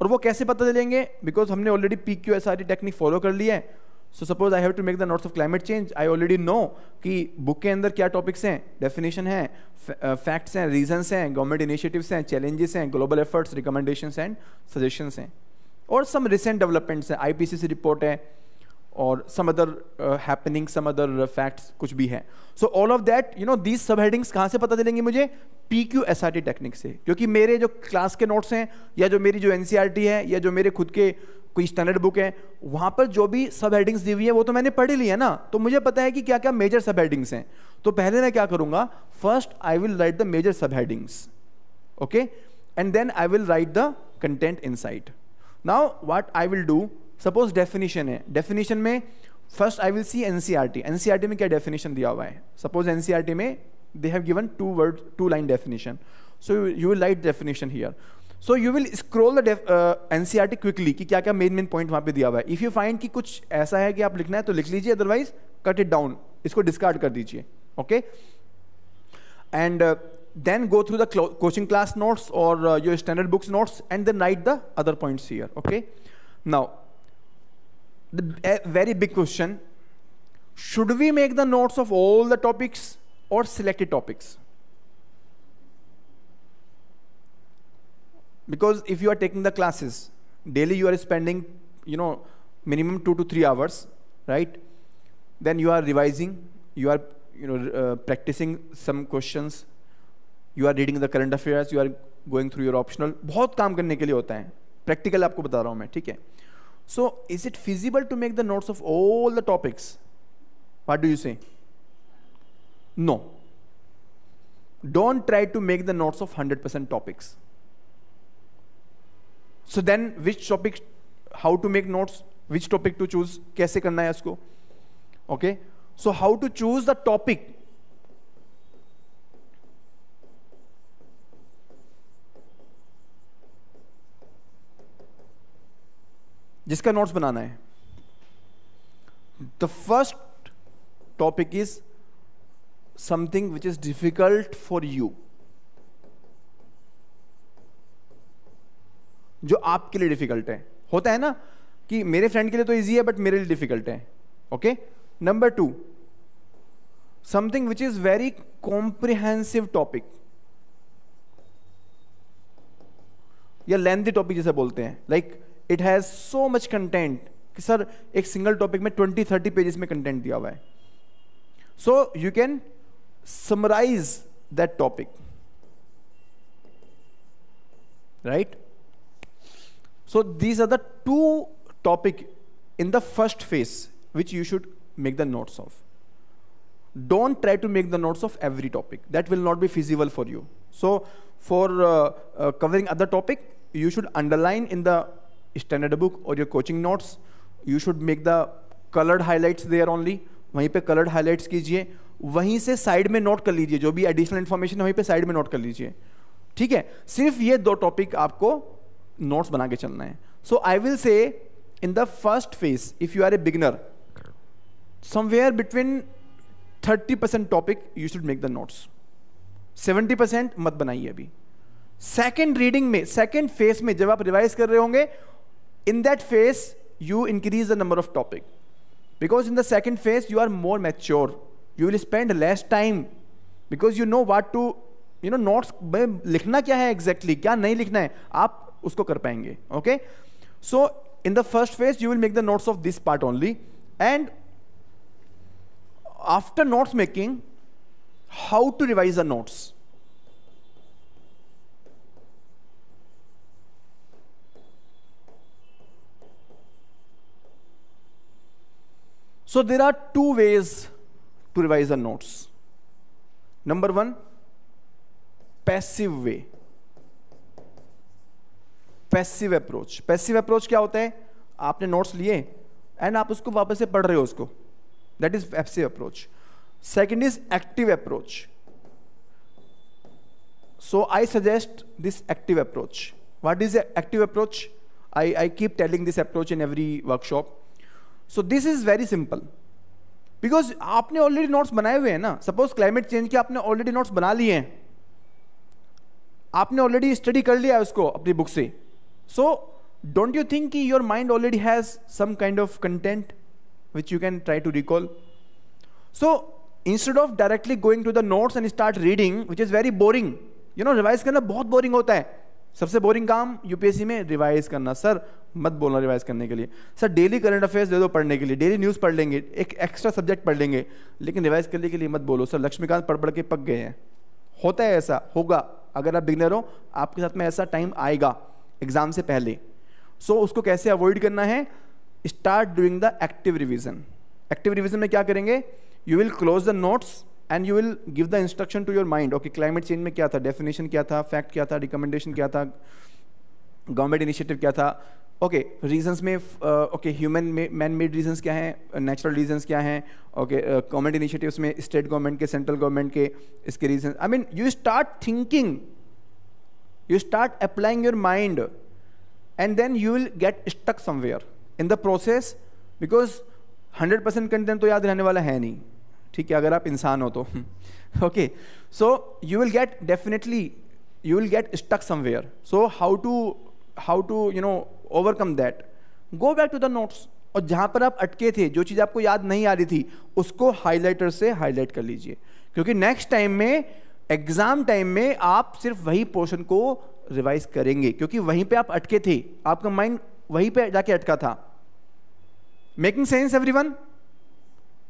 और वो कैसे पता चलेंगे? Because हमने already P Q S R technique follow कर लिया है। So suppose I have to make the notes of climate change I already know कि बुक के अंदर क्या टॉपिक्स हैं डेफिनेशन है फैक्ट्स हैं रीजंस हैं गवर्नमेंट इनिशिएटिव्स हैं चैलेंजेस हैं global efforts recommendation and suggestions हैं. और सम रिसेंट डेवलपमेंट्स हैं आईपीसीसी रिपोर्ट है और some other happening some other facts कुछ भी है। So all of that you know these subheadings कहाँ से पता चलेंगे मुझे? टी टेक्निक से। क्योंकि मेरे जो क्लास के नोट्स हैं या जो मेरी जो आर टी है या जो मेरे खुद के कोई स्टैंडर्ड बुक है वहाँ पर जो भी सब हेडिंग्स दी हुई है वो तो मैंने पढ़ी ली है ना। तो मुझे पता है कि क्या क्या मेजर सब हेडिंग्स हैं। तो पहले मैं क्या करूँगा? First I will write the major subheadings okay and then I will write the content inside. Now what I will do, suppose definition है। डेफिनेशन में first I will see NCERT NCERT में क्या डेफिनेशन दिया हुआ है? Suppose NCERT में they have given two word two line definition so you will light definition here so you will scroll the NCERT quickly कि क्या क्या मेन मेन पॉइंट वहाँ पे दिया हुआ है। इफ़ यू फाइंड की कुछ ऐसा है कि आप लिखना है तो लिख लीजिए अदरवाइज़ कट इट डाउन इसको डिस्कार्ड कर दीजिए। Okay and then go through the coaching class notes और your standard books notes and then write the other points here okay now the very big question should we make the notes of all the topics or selected topics because if you are taking the classes daily you are spending you know minimum 2 to 3 hours right then you are revising you are you know uh, practicing some questions you are reading the current affairs you are going through your optional बहुत काम करने के लिए होता है practical आपको बता रहा हूँ मैं ठीक है so is it feasible to make the notes of all the topics what do you say no don't try to make the notes of hundred percent topics so then which topic how to make notes which topic to choose कैसे करना है उसको okay so how to choose the topic जिसका notes बनाना है। The first topic is something which is difficult for you जो आपके लिए डिफ़िकल्ट है। होता है ना कि मेरे फ्रेंड के लिए तो इजी है बट मेरे लिए डिफ़िकल्ट है। Okay number two something which is very comprehensive topic या लेंथी टॉपिक जैसे बोलते हैं। Like like, it has so much content कि सर एक सिंगल टॉपिक में ट्वेंटी थर्टी पेजेस में कंटेंट दिया हुआ है so you can summarise that topic right so these are the two topic in the first phase which you should make the notes of don't try to make the notes of every topic that will not be feasible for you so for uh, uh, covering other topic you should underline in the standard book और your coaching notes you should make the colored highlights there only. वहीं पे coloured highlights कीजिए। वहीं से side में note कर लीजिए। जो भी एडिशनल इन्फॉर्मेशन वहीं पे साइड में नोट कर लीजिए। ठीक है? सिर्फ़ ये दो टॉपिक आपको नोट्स बना के चलना है। So I will say in the first phase if you are a beginner somewhere between thirty percent topic you should make the notes seventy percent मत बनाइए अभी। सेकेंड रीडिंग में सेकेंड फ़ेज़ में जब आप रिवाइज कर रहे होंगे in that phase you increase the number of topic because in the second phase you are more mature you will spend less time because you know what to you know notes लिखना क्या है exactly क्या नहीं लिखना है आप उसको कर पाएंगे okay so in the first phase you will make the notes of this part only and after notes making how to revise the notes so, there are two ways to revise the notes. Number 1 passive way. Passive approach passive approach क्या होता है? आपने notes लिए and आप उसको वापस से पढ़ रहे हो उसको. That is passive approach second is active approach so I suggest this active approach what is active approach I I keep telling this approach in every workshop so this is very simple because आपने already notes बनाए हुए हैं ना। Suppose climate change के आपने already notes बना लिए हैं। आपने ऑलरेडी स्टडी कर लिया है उसको अपनी बुक से। सो डोंट यू थिंक कि your mind already has some kind of content which you can try to recall so instead of directly going to the notes and start reading which is very boring you know revise करना बहुत boring होता है। सबसे बोरिंग काम UPSC में revise करना। Sir मत बोलना रिवाइज करने के लिए। सर डेली करंट अफेयर्स दे दो पढ़ने के लिए। डेली न्यूज़ पढ़ लेंगे। एक एक्स्ट्रा सब्जेक्ट पढ़ लेंगे। लेकिन रिवाइज करने के लिए मत बोलो। सर लक्ष्मीकांत पढ़ पढ़ के पक गए हैं। होता है ऐसा। होगा। अगर आप बिगनर हो आपके साथ में ऐसा टाइम आएगा एग्ज़ाम से पहले। सो so, उसको कैसे अवॉइड करना है? Start doing the active revision active revision में क्या करेंगे? You will close the notes and you will give the instruction to your mind okay climate change में क्या था? डेफिनेशन क्या था? फैक्ट क्या था? रिकमेंडेशन क्या था? गवर्नमेंट इनिशिएटिव क्या था? ओके okay, रीजंस में okay human man made reasons क्या हैं? नेचुरल रीजंस क्या हैं? ओके गवर्नमेंट इनिशिएटिव्स में स्टेट गवर्नमेंट के सेंट्रल गवर्नमेंट के इसके reason I mean you start thinking you start applying your mind. And then you will get stuck somewhere in the process because 100% content तो याद रहने वाला है नहीं. ठीक है, अगर आप इंसान हो तो। Okay so you will get definitely you will get stuck somewhere so how to how to you know overcome that go back to the notes और जहाँ पर आप अटके थे, जो चीज़ आपको याद नहीं आ रही थी, उसको हाईलाइटर से हाईलाइट कर लीजिए। क्योंकि नेक्स्ट टाइम में एग्ज़ाम टाइम में आप सिर्फ़ वही पोर्शन को रिवाइज करेंगे। क्योंकि वहीं पे आप अटके थे, आपका माइंड वहीं पे जाके अटका था। Making sense everyone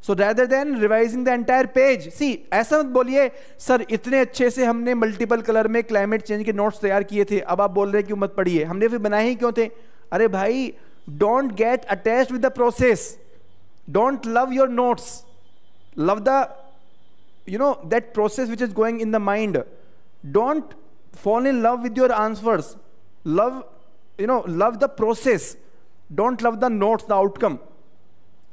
so rather than revising the entire page see ऐसा मत बोलिए, सर, इतने अच्छे से हमने मल्टीपल कलर में क्लाइमेट चेंज के नोट्स तैयार किए थे, अब आप बोल रहे क्यों मत पढ़िए। हमने फिर बनाए ही क्यों थे? अरे भाई don't get attach with the process don't love your notes love the you know, that process which is going in the mind. Don't fall in love with your answers. Love, you know, love the process. Don't love the notes, the outcome.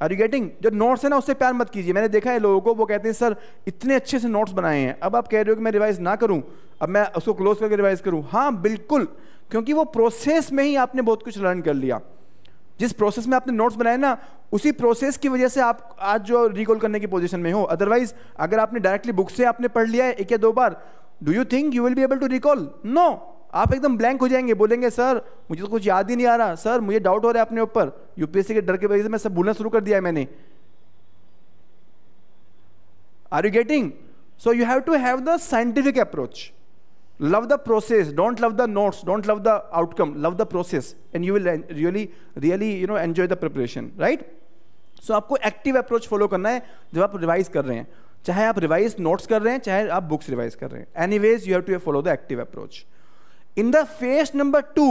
Are you getting जो notes है ना, उससे प्यार मत कीजिए। मैंने देखा है लोगों को, वो कहते हैं, सर, इतने अच्छे से नोट्स बनाए हैं। अब आप कह रहे हो कि मैं रिवाइज ना करूँ, अब मैं उसको क्लोज करके रिवाइज करूँ। हाँ बिल्कुल। क्योंकि वो प्रोसेस में ही आपने बहुत कुछ लर्न कर लिया। जिस प्रोसेस में आपने नोट्स बनाए ना, उसी प्रोसेस की वजह से आप आज जो रिकॉल करने की पोजीशन में हो। अदरवाइज़ अगर आपने डायरेक्टली बुक से आपने पढ़ लिया है एक या दो बार do you think you will be able to recall no आप एकदम ब्लैंक हो जाएँगे, बोलेंगे, सर, मुझे तो कुछ याद ही नहीं आ रहा। सर, मुझे डाउट हो रहा है अपने ऊपर। यूपीएससी के डर के वजह से मैं सब भूलना शुरू कर दिया है मैंने। Are you getting so you have to have the scientific approach love the process. Don't love the notes. Don't love the outcome. Love the process. And you will really really, you know, enjoy the preparation, right? So आपको active approach follow करना है जब आप revise कर रहे हैं। चाहे आप रिवाइज नोट्स कर रहे हैं, चाहे आप बुक्स रिवाइज कर रहे हैं। Anyways you have to follow the active approach In the phase number two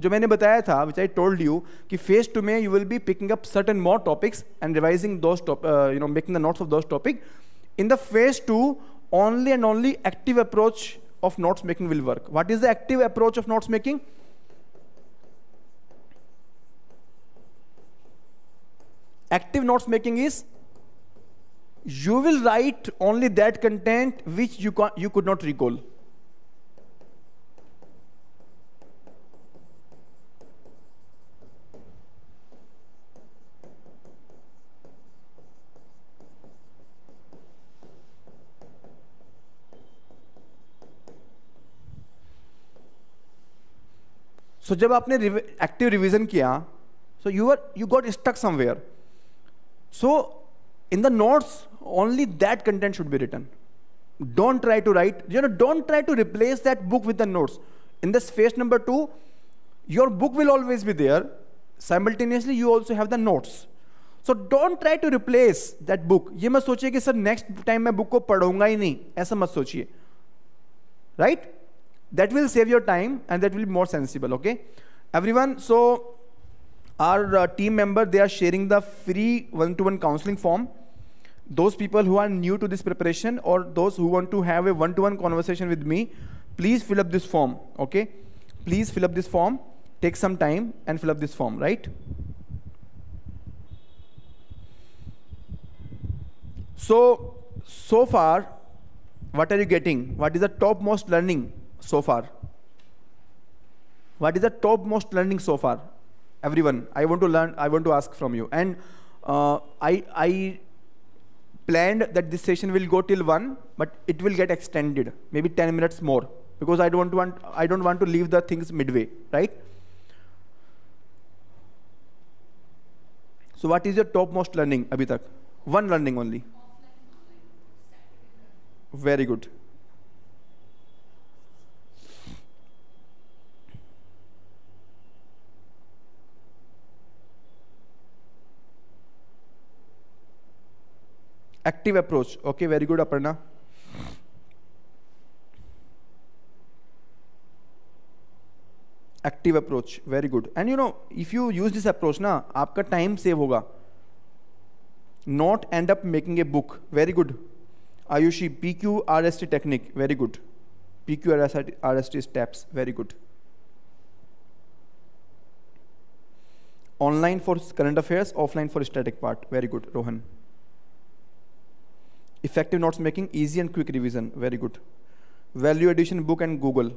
जो मैंने बताया था विच आई टोल्ड यू कि फेज टू में you will be picking up certain more topics and revising those you know making the notes of those topic in the phase two only and only active approach of notes making will work. What is the active approach of notes making? Active notes making is you will write only that content which you, you could not recall. So जब आपने active revision किया so you are you got stuck somewhere so in the notes only that content should be written don't try to write you know don't try to replace that book with the notes in the phase number two your book will always be there simultaneously you also have the notes so don't try to replace that book ये मत सोचिए कि sir next time मैं book को पढ़ूँगा ही नहीं. ऐसा मत सोचिए. Right right? That will save your time and that will be more sensible okay? Everyone so our uh, team member they are sharing the free one-to-one counseling form. Those people who are new to this preparation or those who want to have a one-to-one conversation with me please fill up this form okay? Please fill up this form. Take some time and fill up this form right? So so far what are you getting? What is the topmost learning so far? What is the topmost learning so far? Everyone, I want to learn, I want to ask from you. And uh, I, I planned that this session will go till 1, but it will get extended, maybe 10 minutes more, because I don't want, I don't want to leave the things midway, right? So what is your topmost learning, Abhi One learning only. Very good. Active approach okay very good Aparna active approach very good and you know if you use this approach ना आपका time save होगा. Not end up making a book very good Ayushi P Q R S T technique very good P Q R S R S T steps very good online for current affairs offline for static part very good Rohan Effective notes making, easy and quick revision, very good. Value addition book and Google.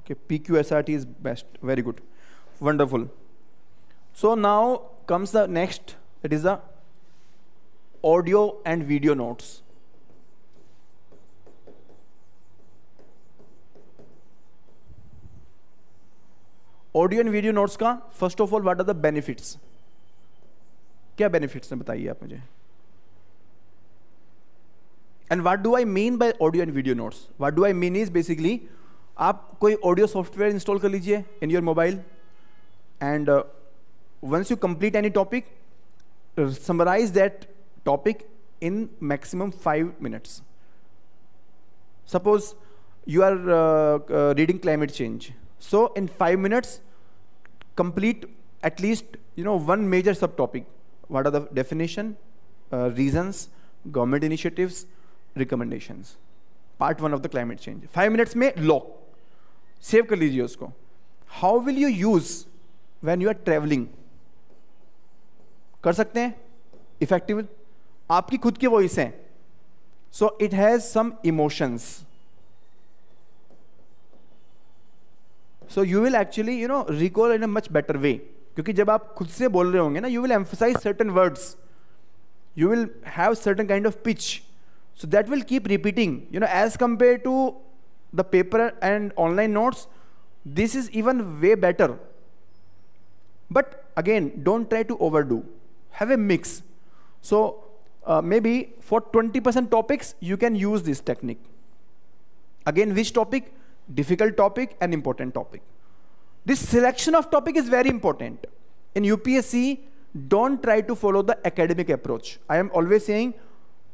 Okay, PQSRT is best, very good. Wonderful. So now comes the next, it is the audio and video notes. Audio and video notes का first of all what are the benefits क्या benefits हैं बताइए आप मुझे And what do I mean by audio and video notes what do I mean is basically आप कोई audio software install कर लीजिए in your mobile and once you complete any topic summarise that topic in maximum five minutes suppose you are reading climate change So in five minutes, complete at least you know one major subtopic. What are the definition, uh, reasons, government initiatives, recommendation part one of the climate change five minutes में lock save कर लीजिए उसको. How will you use when you are travelling कर सकते हैं? Effective आपकी खुद की वॉइस है. So it has some emotions so you will actually you know recall in a much better way क्योंकि जब आप खुद से बोल रहे होंगे ना you will emphasize certain words you will have certain kind of pitch so that will keep repeating you know as compared to the paper and online notes this is even way better but again don't try to overdo have a mix so uh, maybe for 20% topics you can use this technique again which topic difficult topic and important topic. This selection of topic is very important. In UPSC, don't try to follow the academic approach. I am always saying,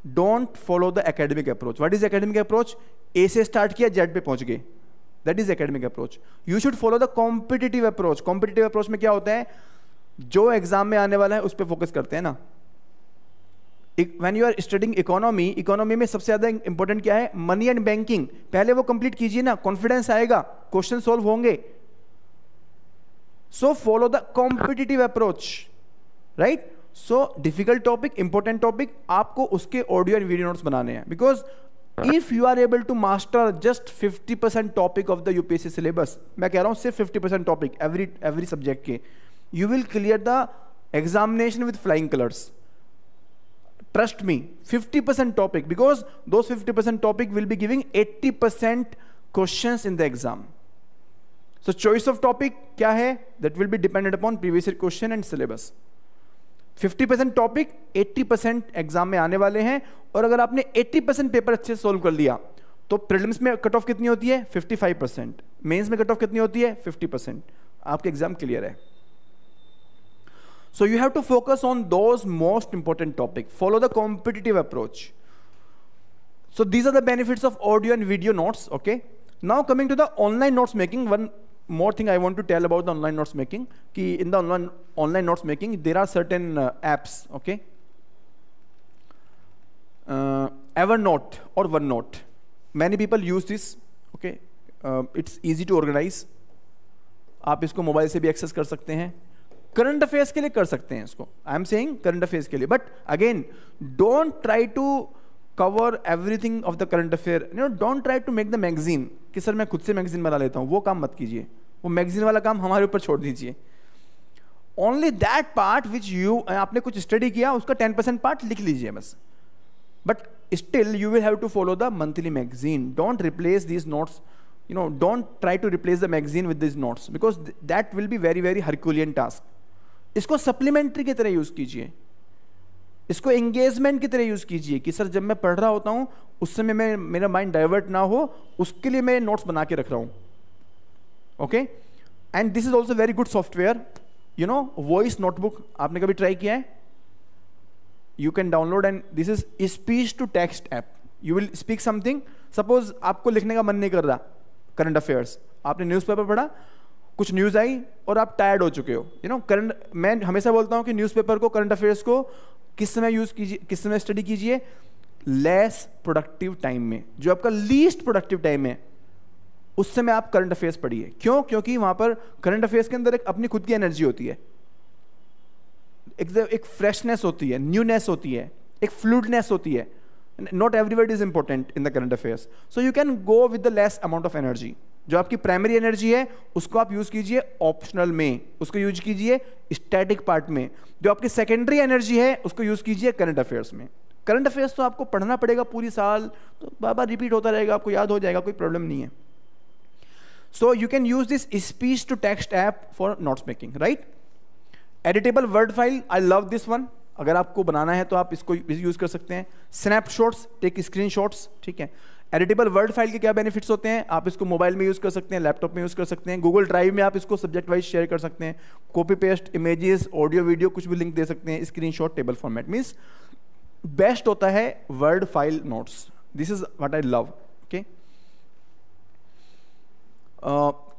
don't follow the academic approach what is academic approach A से start किया Z पे पहुँच गए. That is academic approach you should follow the competitive approach competitive approach में क्या होता है? जो एग्ज़ाम में आने वाला है, उस पर फोकस करते हैं ना. When you are studying economy economy में सबसे ज़्यादा इंपॉर्टेंट क्या है? मनी एंड बैंकिंग पहले वो कंप्लीट कीजिए ना. कॉन्फिडेंस आएगा. क्वेश्चन सोल्व होंगे. So follow the competitive approach right so difficult topic important topic आपको उसके ऑडियो एंड वीडियो नोट्स बनाने हैं। Because if you are able to master just fifty percent topic of the UPSC syllabus मैं कह रहा हूँ सिर्फ़ fifty percent topic every every subject के you will clear the examination with flying colours trust me fifty percent topic because though fifty percent topic will be giving eighty percent question in the exam so choice of topic क्या है? That will be depended upon previous question and syllabus 50 percent topic 80 percent exam में आने वाले हैं। और अगर आपने 80 percent paper अच्छे से सोल्व कर लिया तो प्रिलिम्स में कट ऑफ़ कितनी होती है? 55 परसेंट। मेन्स में कट ऑफ़ कितनी होती है? 50 परसेंट। आपके एग्ज़ाम क्लियर है। So you have to focus on those most important topic follow the competitive approach so these are the benefits of audio and video notes okay now coming to the online notes making one more thing I want to tell about the online notes making. Ki in the online, online notes making, there are certain uh, apps, okay? Uh, Evernote or OneNote. Many people use this, okay? Uh, it's easy to organize. आप इसको mobile से भी access कर सकते हैं current affairs के लिए कर सकते हैं इसको I am saying current affairs के लिए but again don't try to cover everything of the current affair you know don't try to make the magazine कि सर मैं खुद से मैगजीन बना लेता हूँ, वो काम मत कीजिए। वो मैगजीन वाला काम हमारे ऊपर छोड़ दीजिए। Only that part which you आपने कुछ स्टडी किया, उसका टेन परसेंट पार्ट लिख लीजिए बस। But still you will have to follow the monthly magazine don't replace these notes you know, don't try to replace the magazine with these notes because th, that will be very very task. इसको supplementary की तरह use कीजिए। इसको engagement की तरह use कीजिए कि, sir, जब मैं पढ़ रहा होता हूँ, उस समय मैं, मेरा माइंड डाइवर्ट ना हो, उसके लिए मैं नोट्स बना के रख रहा हूँ। Okay and this is also very good software you know voice notebook आपने कभी ट्राई किया है? You can download and this is speech to text app you will speak something suppose आपको लिखने का मन नहीं कर रहा करंट अफेयर्स आपने न्यूज़पेपर पढ़ा, कुछ न्यूज़ आई और आप टायर्ड हो चुके हो. यू नो करंट मैं हमेशा बोलता हूँ कि न्यूज़पेपर को करंट अफेयर्स को किस समय यूज़ कीजिए, किस समय स्टडी कीजिए? लेस प्रोडक्टिव टाइम में। जो आपका लीस्ट प्रोडक्टिव टाइम है, उस समय आप करंट अफेयर्स पढ़िए। क्यों? क्योंकि वहाँ पर करंट अफेयर्स के अंदर एक अपनी खुद की एनर्जी होती है। एक एक फ्रेशनेस होती है न्यूनेस होती है, एक फ्लूडनेस होती है। Not every word is important in the current affairs so you can go with the less amount of energy जो आपकी प्राइमरी एनर्जी है, उसको आप यूज़ कीजिए ऑप्शनल में। उसको यूज़ कीजिए स्टैटिक पार्ट में। जो आपकी सेकेंडरी एनर्जी है, उसको यूज़ कीजिए करंट अफेयर्स में। करंट अफेयर्स तो आपको पढ़ना पड़ेगा पूरी साल तो बार बार रिपीट होता रहेगा, आपको याद हो जाएगा, कोई प्रॉब्लम नहीं है। So you can use this speech to text app for notes making right editable word file I love this one अगर आपको बनाना है तो आप इसको यूज़ कर सकते हैं। स्नैपशॉट्स टेक स्क्रीन ठीक है? एडिटेबल वर्ड फ़ाइल के क्या बेनिफिट्स होते हैं? आप इसको मोबाइल में यूज़ कर सकते हैं लैपटॉप में यूज़ कर सकते हैं गूगल ड्राइव में आप इसको सब्जेक्ट वाइज शेयर कर सकते हैं copy paste images audio video कुछ भी लिंक दे सकते हैं screen table format means best होता है word file notes this is what I love okay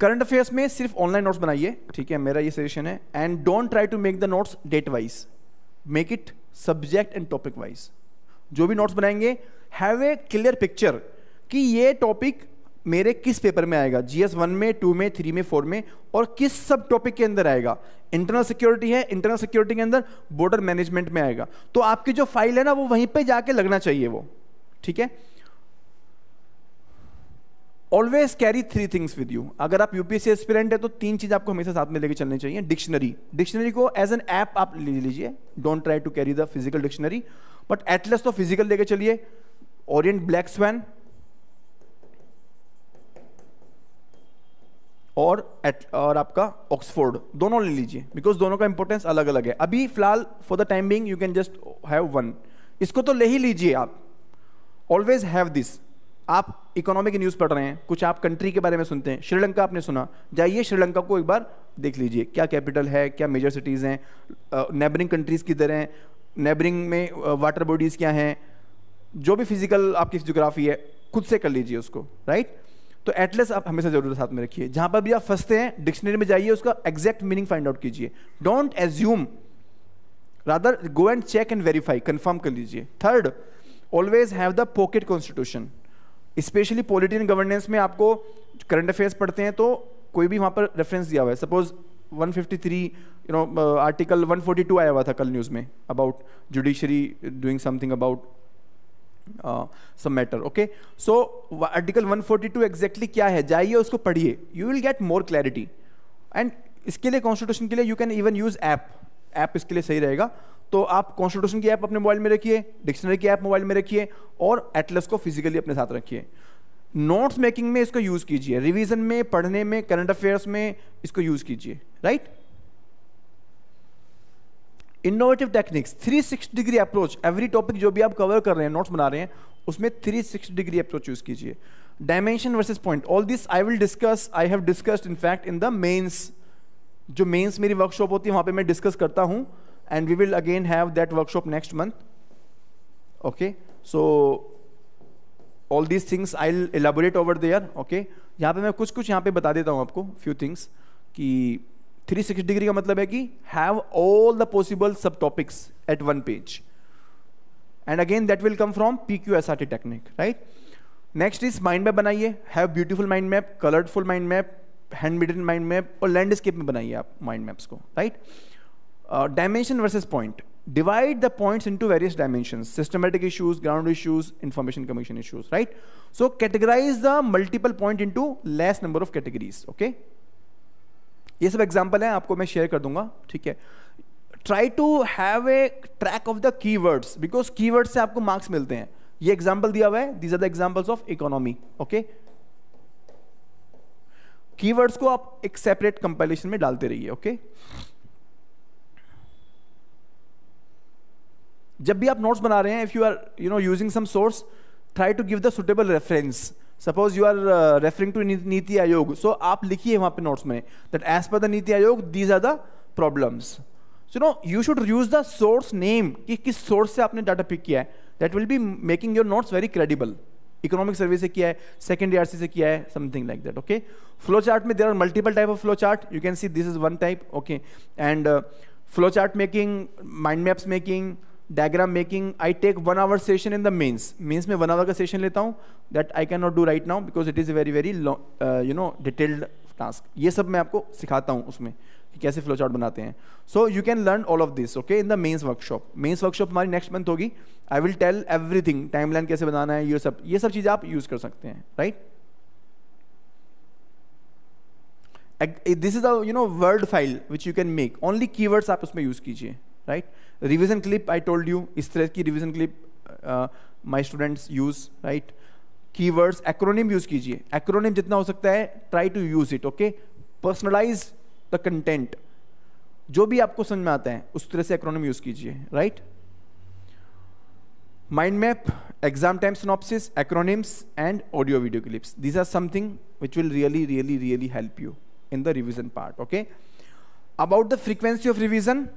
current affairs में सिर्फ़ ऑनलाइन नोट्स बनाइए, ठीक है, मेरा ये सजेशन है and don't try to make the notes date wise make it subject and topic wise जो भी नोट्स बनाएँगे हैव ए क्लियर पिक्चर कि ये टॉपिक मेरे किस पेपर में आएगा? जीएस वन में टू में थ्री में फोर में और किस सब टॉपिक के अंदर आएगा? इंटरनल सिक्योरिटी है इंटरनल सिक्योरिटी के अंदर बॉर्डर मैनेजमेंट में आएगा। तो आपकी जो फ़ाइल है ना, वो वहीं पे जाके लगना चाहिए वो। ठीक है? Always carry three things with you अगर आप यूपीएससी एस्पिरेंट है तो तीन चीज़ आपको हमेशा साथ में लेके चलनी चाहिए। डिक्शनरी डिक्शनरी को एज एन ऐप आप ले लीजिए। Don't try to carry the physical dictionary but at least तो फ़िज़िकल लेके चलिए। ओरियंट ब्लैक स्वैन और एट और आपका ऑक्सफोर्ड दोनों ले लीजिए बिकॉज़ दोनों का इंपॉर्टेंस अलग अलग है. अभी फ़िलहाल for the time being you can just have one इसको तो ले ही लीजिए आप. ऑलवेज हैव दिस आप इकोनॉमिक न्यूज़ पढ़ रहे हैं, कुछ आप कंट्री के बारे में सुनते हैं. श्रीलंका आपने सुना. जाइए श्रीलंका को एक बार देख लीजिए. क्या कैपिटल है, क्या मेजर सिटीज़ हैं नेबरिंग कंट्रीज़ किधर हैं नेबरिंग में वाटर बॉडीज़ क्या हैं, जो भी फ़िज़िकल आपकी जोग्राफी है, खुद से कर लीजिए उसको राइट तो एटलेस आप हमेशा ज़रूर साथ में रखिए। जहाँ पर भी आप फंसते हैं डिक्शनरी में जाइए, उसका एग्जैक्ट मीनिंग फाइंड आउट कीजिए। Don't assume rather go and check and verify confirm कर लीजिए। Third always have the pocket constitution specially political governance में आपको करंट अफेयर्स पढ़ते हैं तो कोई भी वहाँ पर रेफरेंस दिया हुआ है। सपोज़ 153 यू नो आर्टिकल 142 आया हुआ था कल न्यूज़ में about judiciary doing something about some matter okay so article 142 exactly क्या है? जाइए उसको पढ़िए। You will get more clarity and इसके लिए कॉन्स्टिट्यूशन के लिए you can even use app app इसके लिए सही रहेगा। तो आप कॉन्स्टिट्यूशन की ऐप अपने मोबाइल में रखिए डिक्शनरी की ऐप मोबाइल में रखिए, और एटलस को फिजिकली अपने साथ रखिए। नोट्स मेकिंग में इसको यूज़ कीजिए। रिवीजन में, पढ़ने में करंट अफेयर्स में इसको यूज़ कीजिए। Right innovative techniques 360 degree approach every topic जो भी आप कवर कर रहे हैं नोट्स बना रहे हैं उसमें 360 डिग्री अप्रोच यूज़ कीजिए dimension versus point all this I will discuss I have discussed in fact in the mains जो मेंस मेरी वर्कशॉप होती है वहाँ पे मैं डिस्कस करता हूँ and we will again have that workshop next month. Okay, so all these things I'll elaborate over there. Okay, यहाँ पे मैं कुछ कुछ यहाँ पे बता देता हूँ आपको फ्यू थिंग्स कि 360 डिग्री का मतलब है कि have all the possible subtopics at one page. And again that will come from PQSRT technique, right? Next is mind map बनाइए have beautiful mind map colourful mind map hand made mind map और landscape में बनाइए आप mind maps को right uh, dimension versus point divide the points into various dimensions systematic issues ground issues information commission issues right so categorize the multiple point into less number of categories okay ये सब example है, आपको मैं share कर दूँगा, ठीक है? Try to have a track of the keywords because keywords से आपको मार्क्स मिलते हैं। ये एग्ज़ाम्पल दिया हुआ है these are the examples of economy okay keywords को आप एक सेपरेट कंपाइलेशन में डालते रहिए ओके okay? जब भी आप नोट्स बना रहे हैं if you are you know using some source try to give the suitable reference suppose you are referring to NITI Aayog so आप लिखिए वहाँ पे नोट्स में दैट एज पर the NITI Aayog these are the problems so no you should use the source name कि किस source से आपने डाटा पिक किया है. That will be making your notes very credible economic survey से किया है सेकेंड ईयर से किया है something like that okay flow chart में there are multiple type of flow chart you can see this is one type okay and flow chart making mind maps making diagram making I take one hour session in the mains mains में one hour का session लेता हूँ that I can not do right now because it is very very uh, you know detailed task. ये सब मैं आपको सिखाता हूँ उसमें कि कैसे फ्लो चार्ट बनाते हैं। So you can learn all of this okay in the mains workshop mains workshop हमारी नेक्स्ट मंथ होगी। I will tell everything timeline कैसे बनाना है ये सब ये सब चीज़ें आप यूज़ कर सकते हैं right this is a you know word file which you can make only keywords आप उसमें यूज़ कीजिए। Right revision clip I told you इस तरह की revision clip my students use right keywords acronym use कीजिए एक्रोनिम जितना हो सकता है try to use it okay personalise the content जो भी आपको समझ में आता है उस तरह से एक्रोनिम यूज़ कीजिए right mind map exam time synopsis acronyms and audio video clips these are something which will really really really help you in the revision part, okay? About the frequency of revision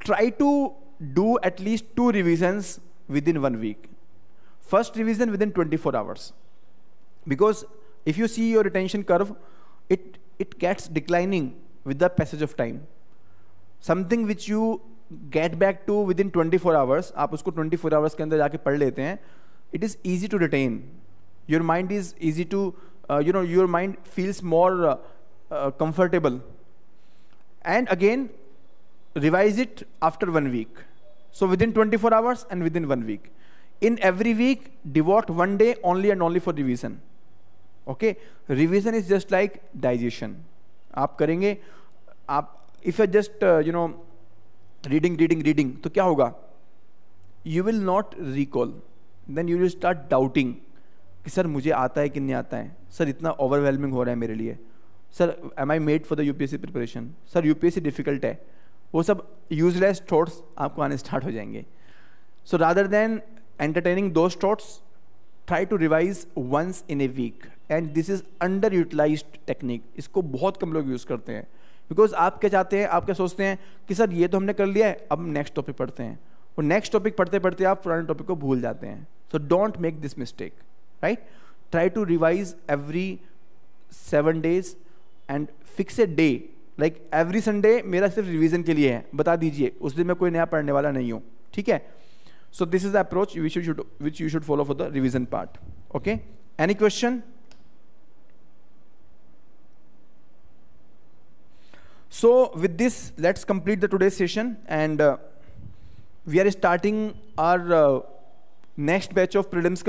try to do at least two revisions within one week first revision within 24 hours because if you see your retention curve it it gets declining with the passage of time something which you get back to within 24 hours आप उसको 24 hours के अंदर जाके पढ़ लेते हैं it is easy to retain your mind is easy to uh, you know your mind feels more uh, uh, comfortable and again Revise it after one week so within 24 hours and within one week in every week devote one day only and only for revision okay revision is just like digestion आप करेंगे आप if you just you know reading reading reading तो क्या होगा you will not recall then you will start doubting कि sir मुझे आता है कि नहीं आता है सर इतना ओवरवेलमिंग हो रहा है मेरे लिए sir am I made for the UPSC preparation sir UPSC difficult है वो सब यूजलेस थॉट्स आपको आने स्टार्ट हो जाएँगे। सो रादर देन एंटरटेनिंग दो thoughts try to revise once in a week and this is under utilise technique इसको बहुत कम लोग यूज़ करते हैं। बिकॉज़ आप क्या चाहते हैं? आप क्या सोचते हैं कि सर ये तो हमने कर लिया है, अब नेक्स्ट टॉपिक पढ़ते हैं। और नेक्स्ट टॉपिक पढ़ते पढ़ते आप पुराने टॉपिक को भूल जाते हैं। So don't make this mistake right try to revise every seven days and fix a day like every Sunday मेरा सिर्फ़ रिवीजन के लिए है। बता दीजिए उस दिन मैं कोई नया पढ़ने वाला नहीं हूँ। ठीक है? So this is the approach which you should which you should follow for the revision part okay any question this let's complete the today's session and uh, we are starting our uh, next batch of prelims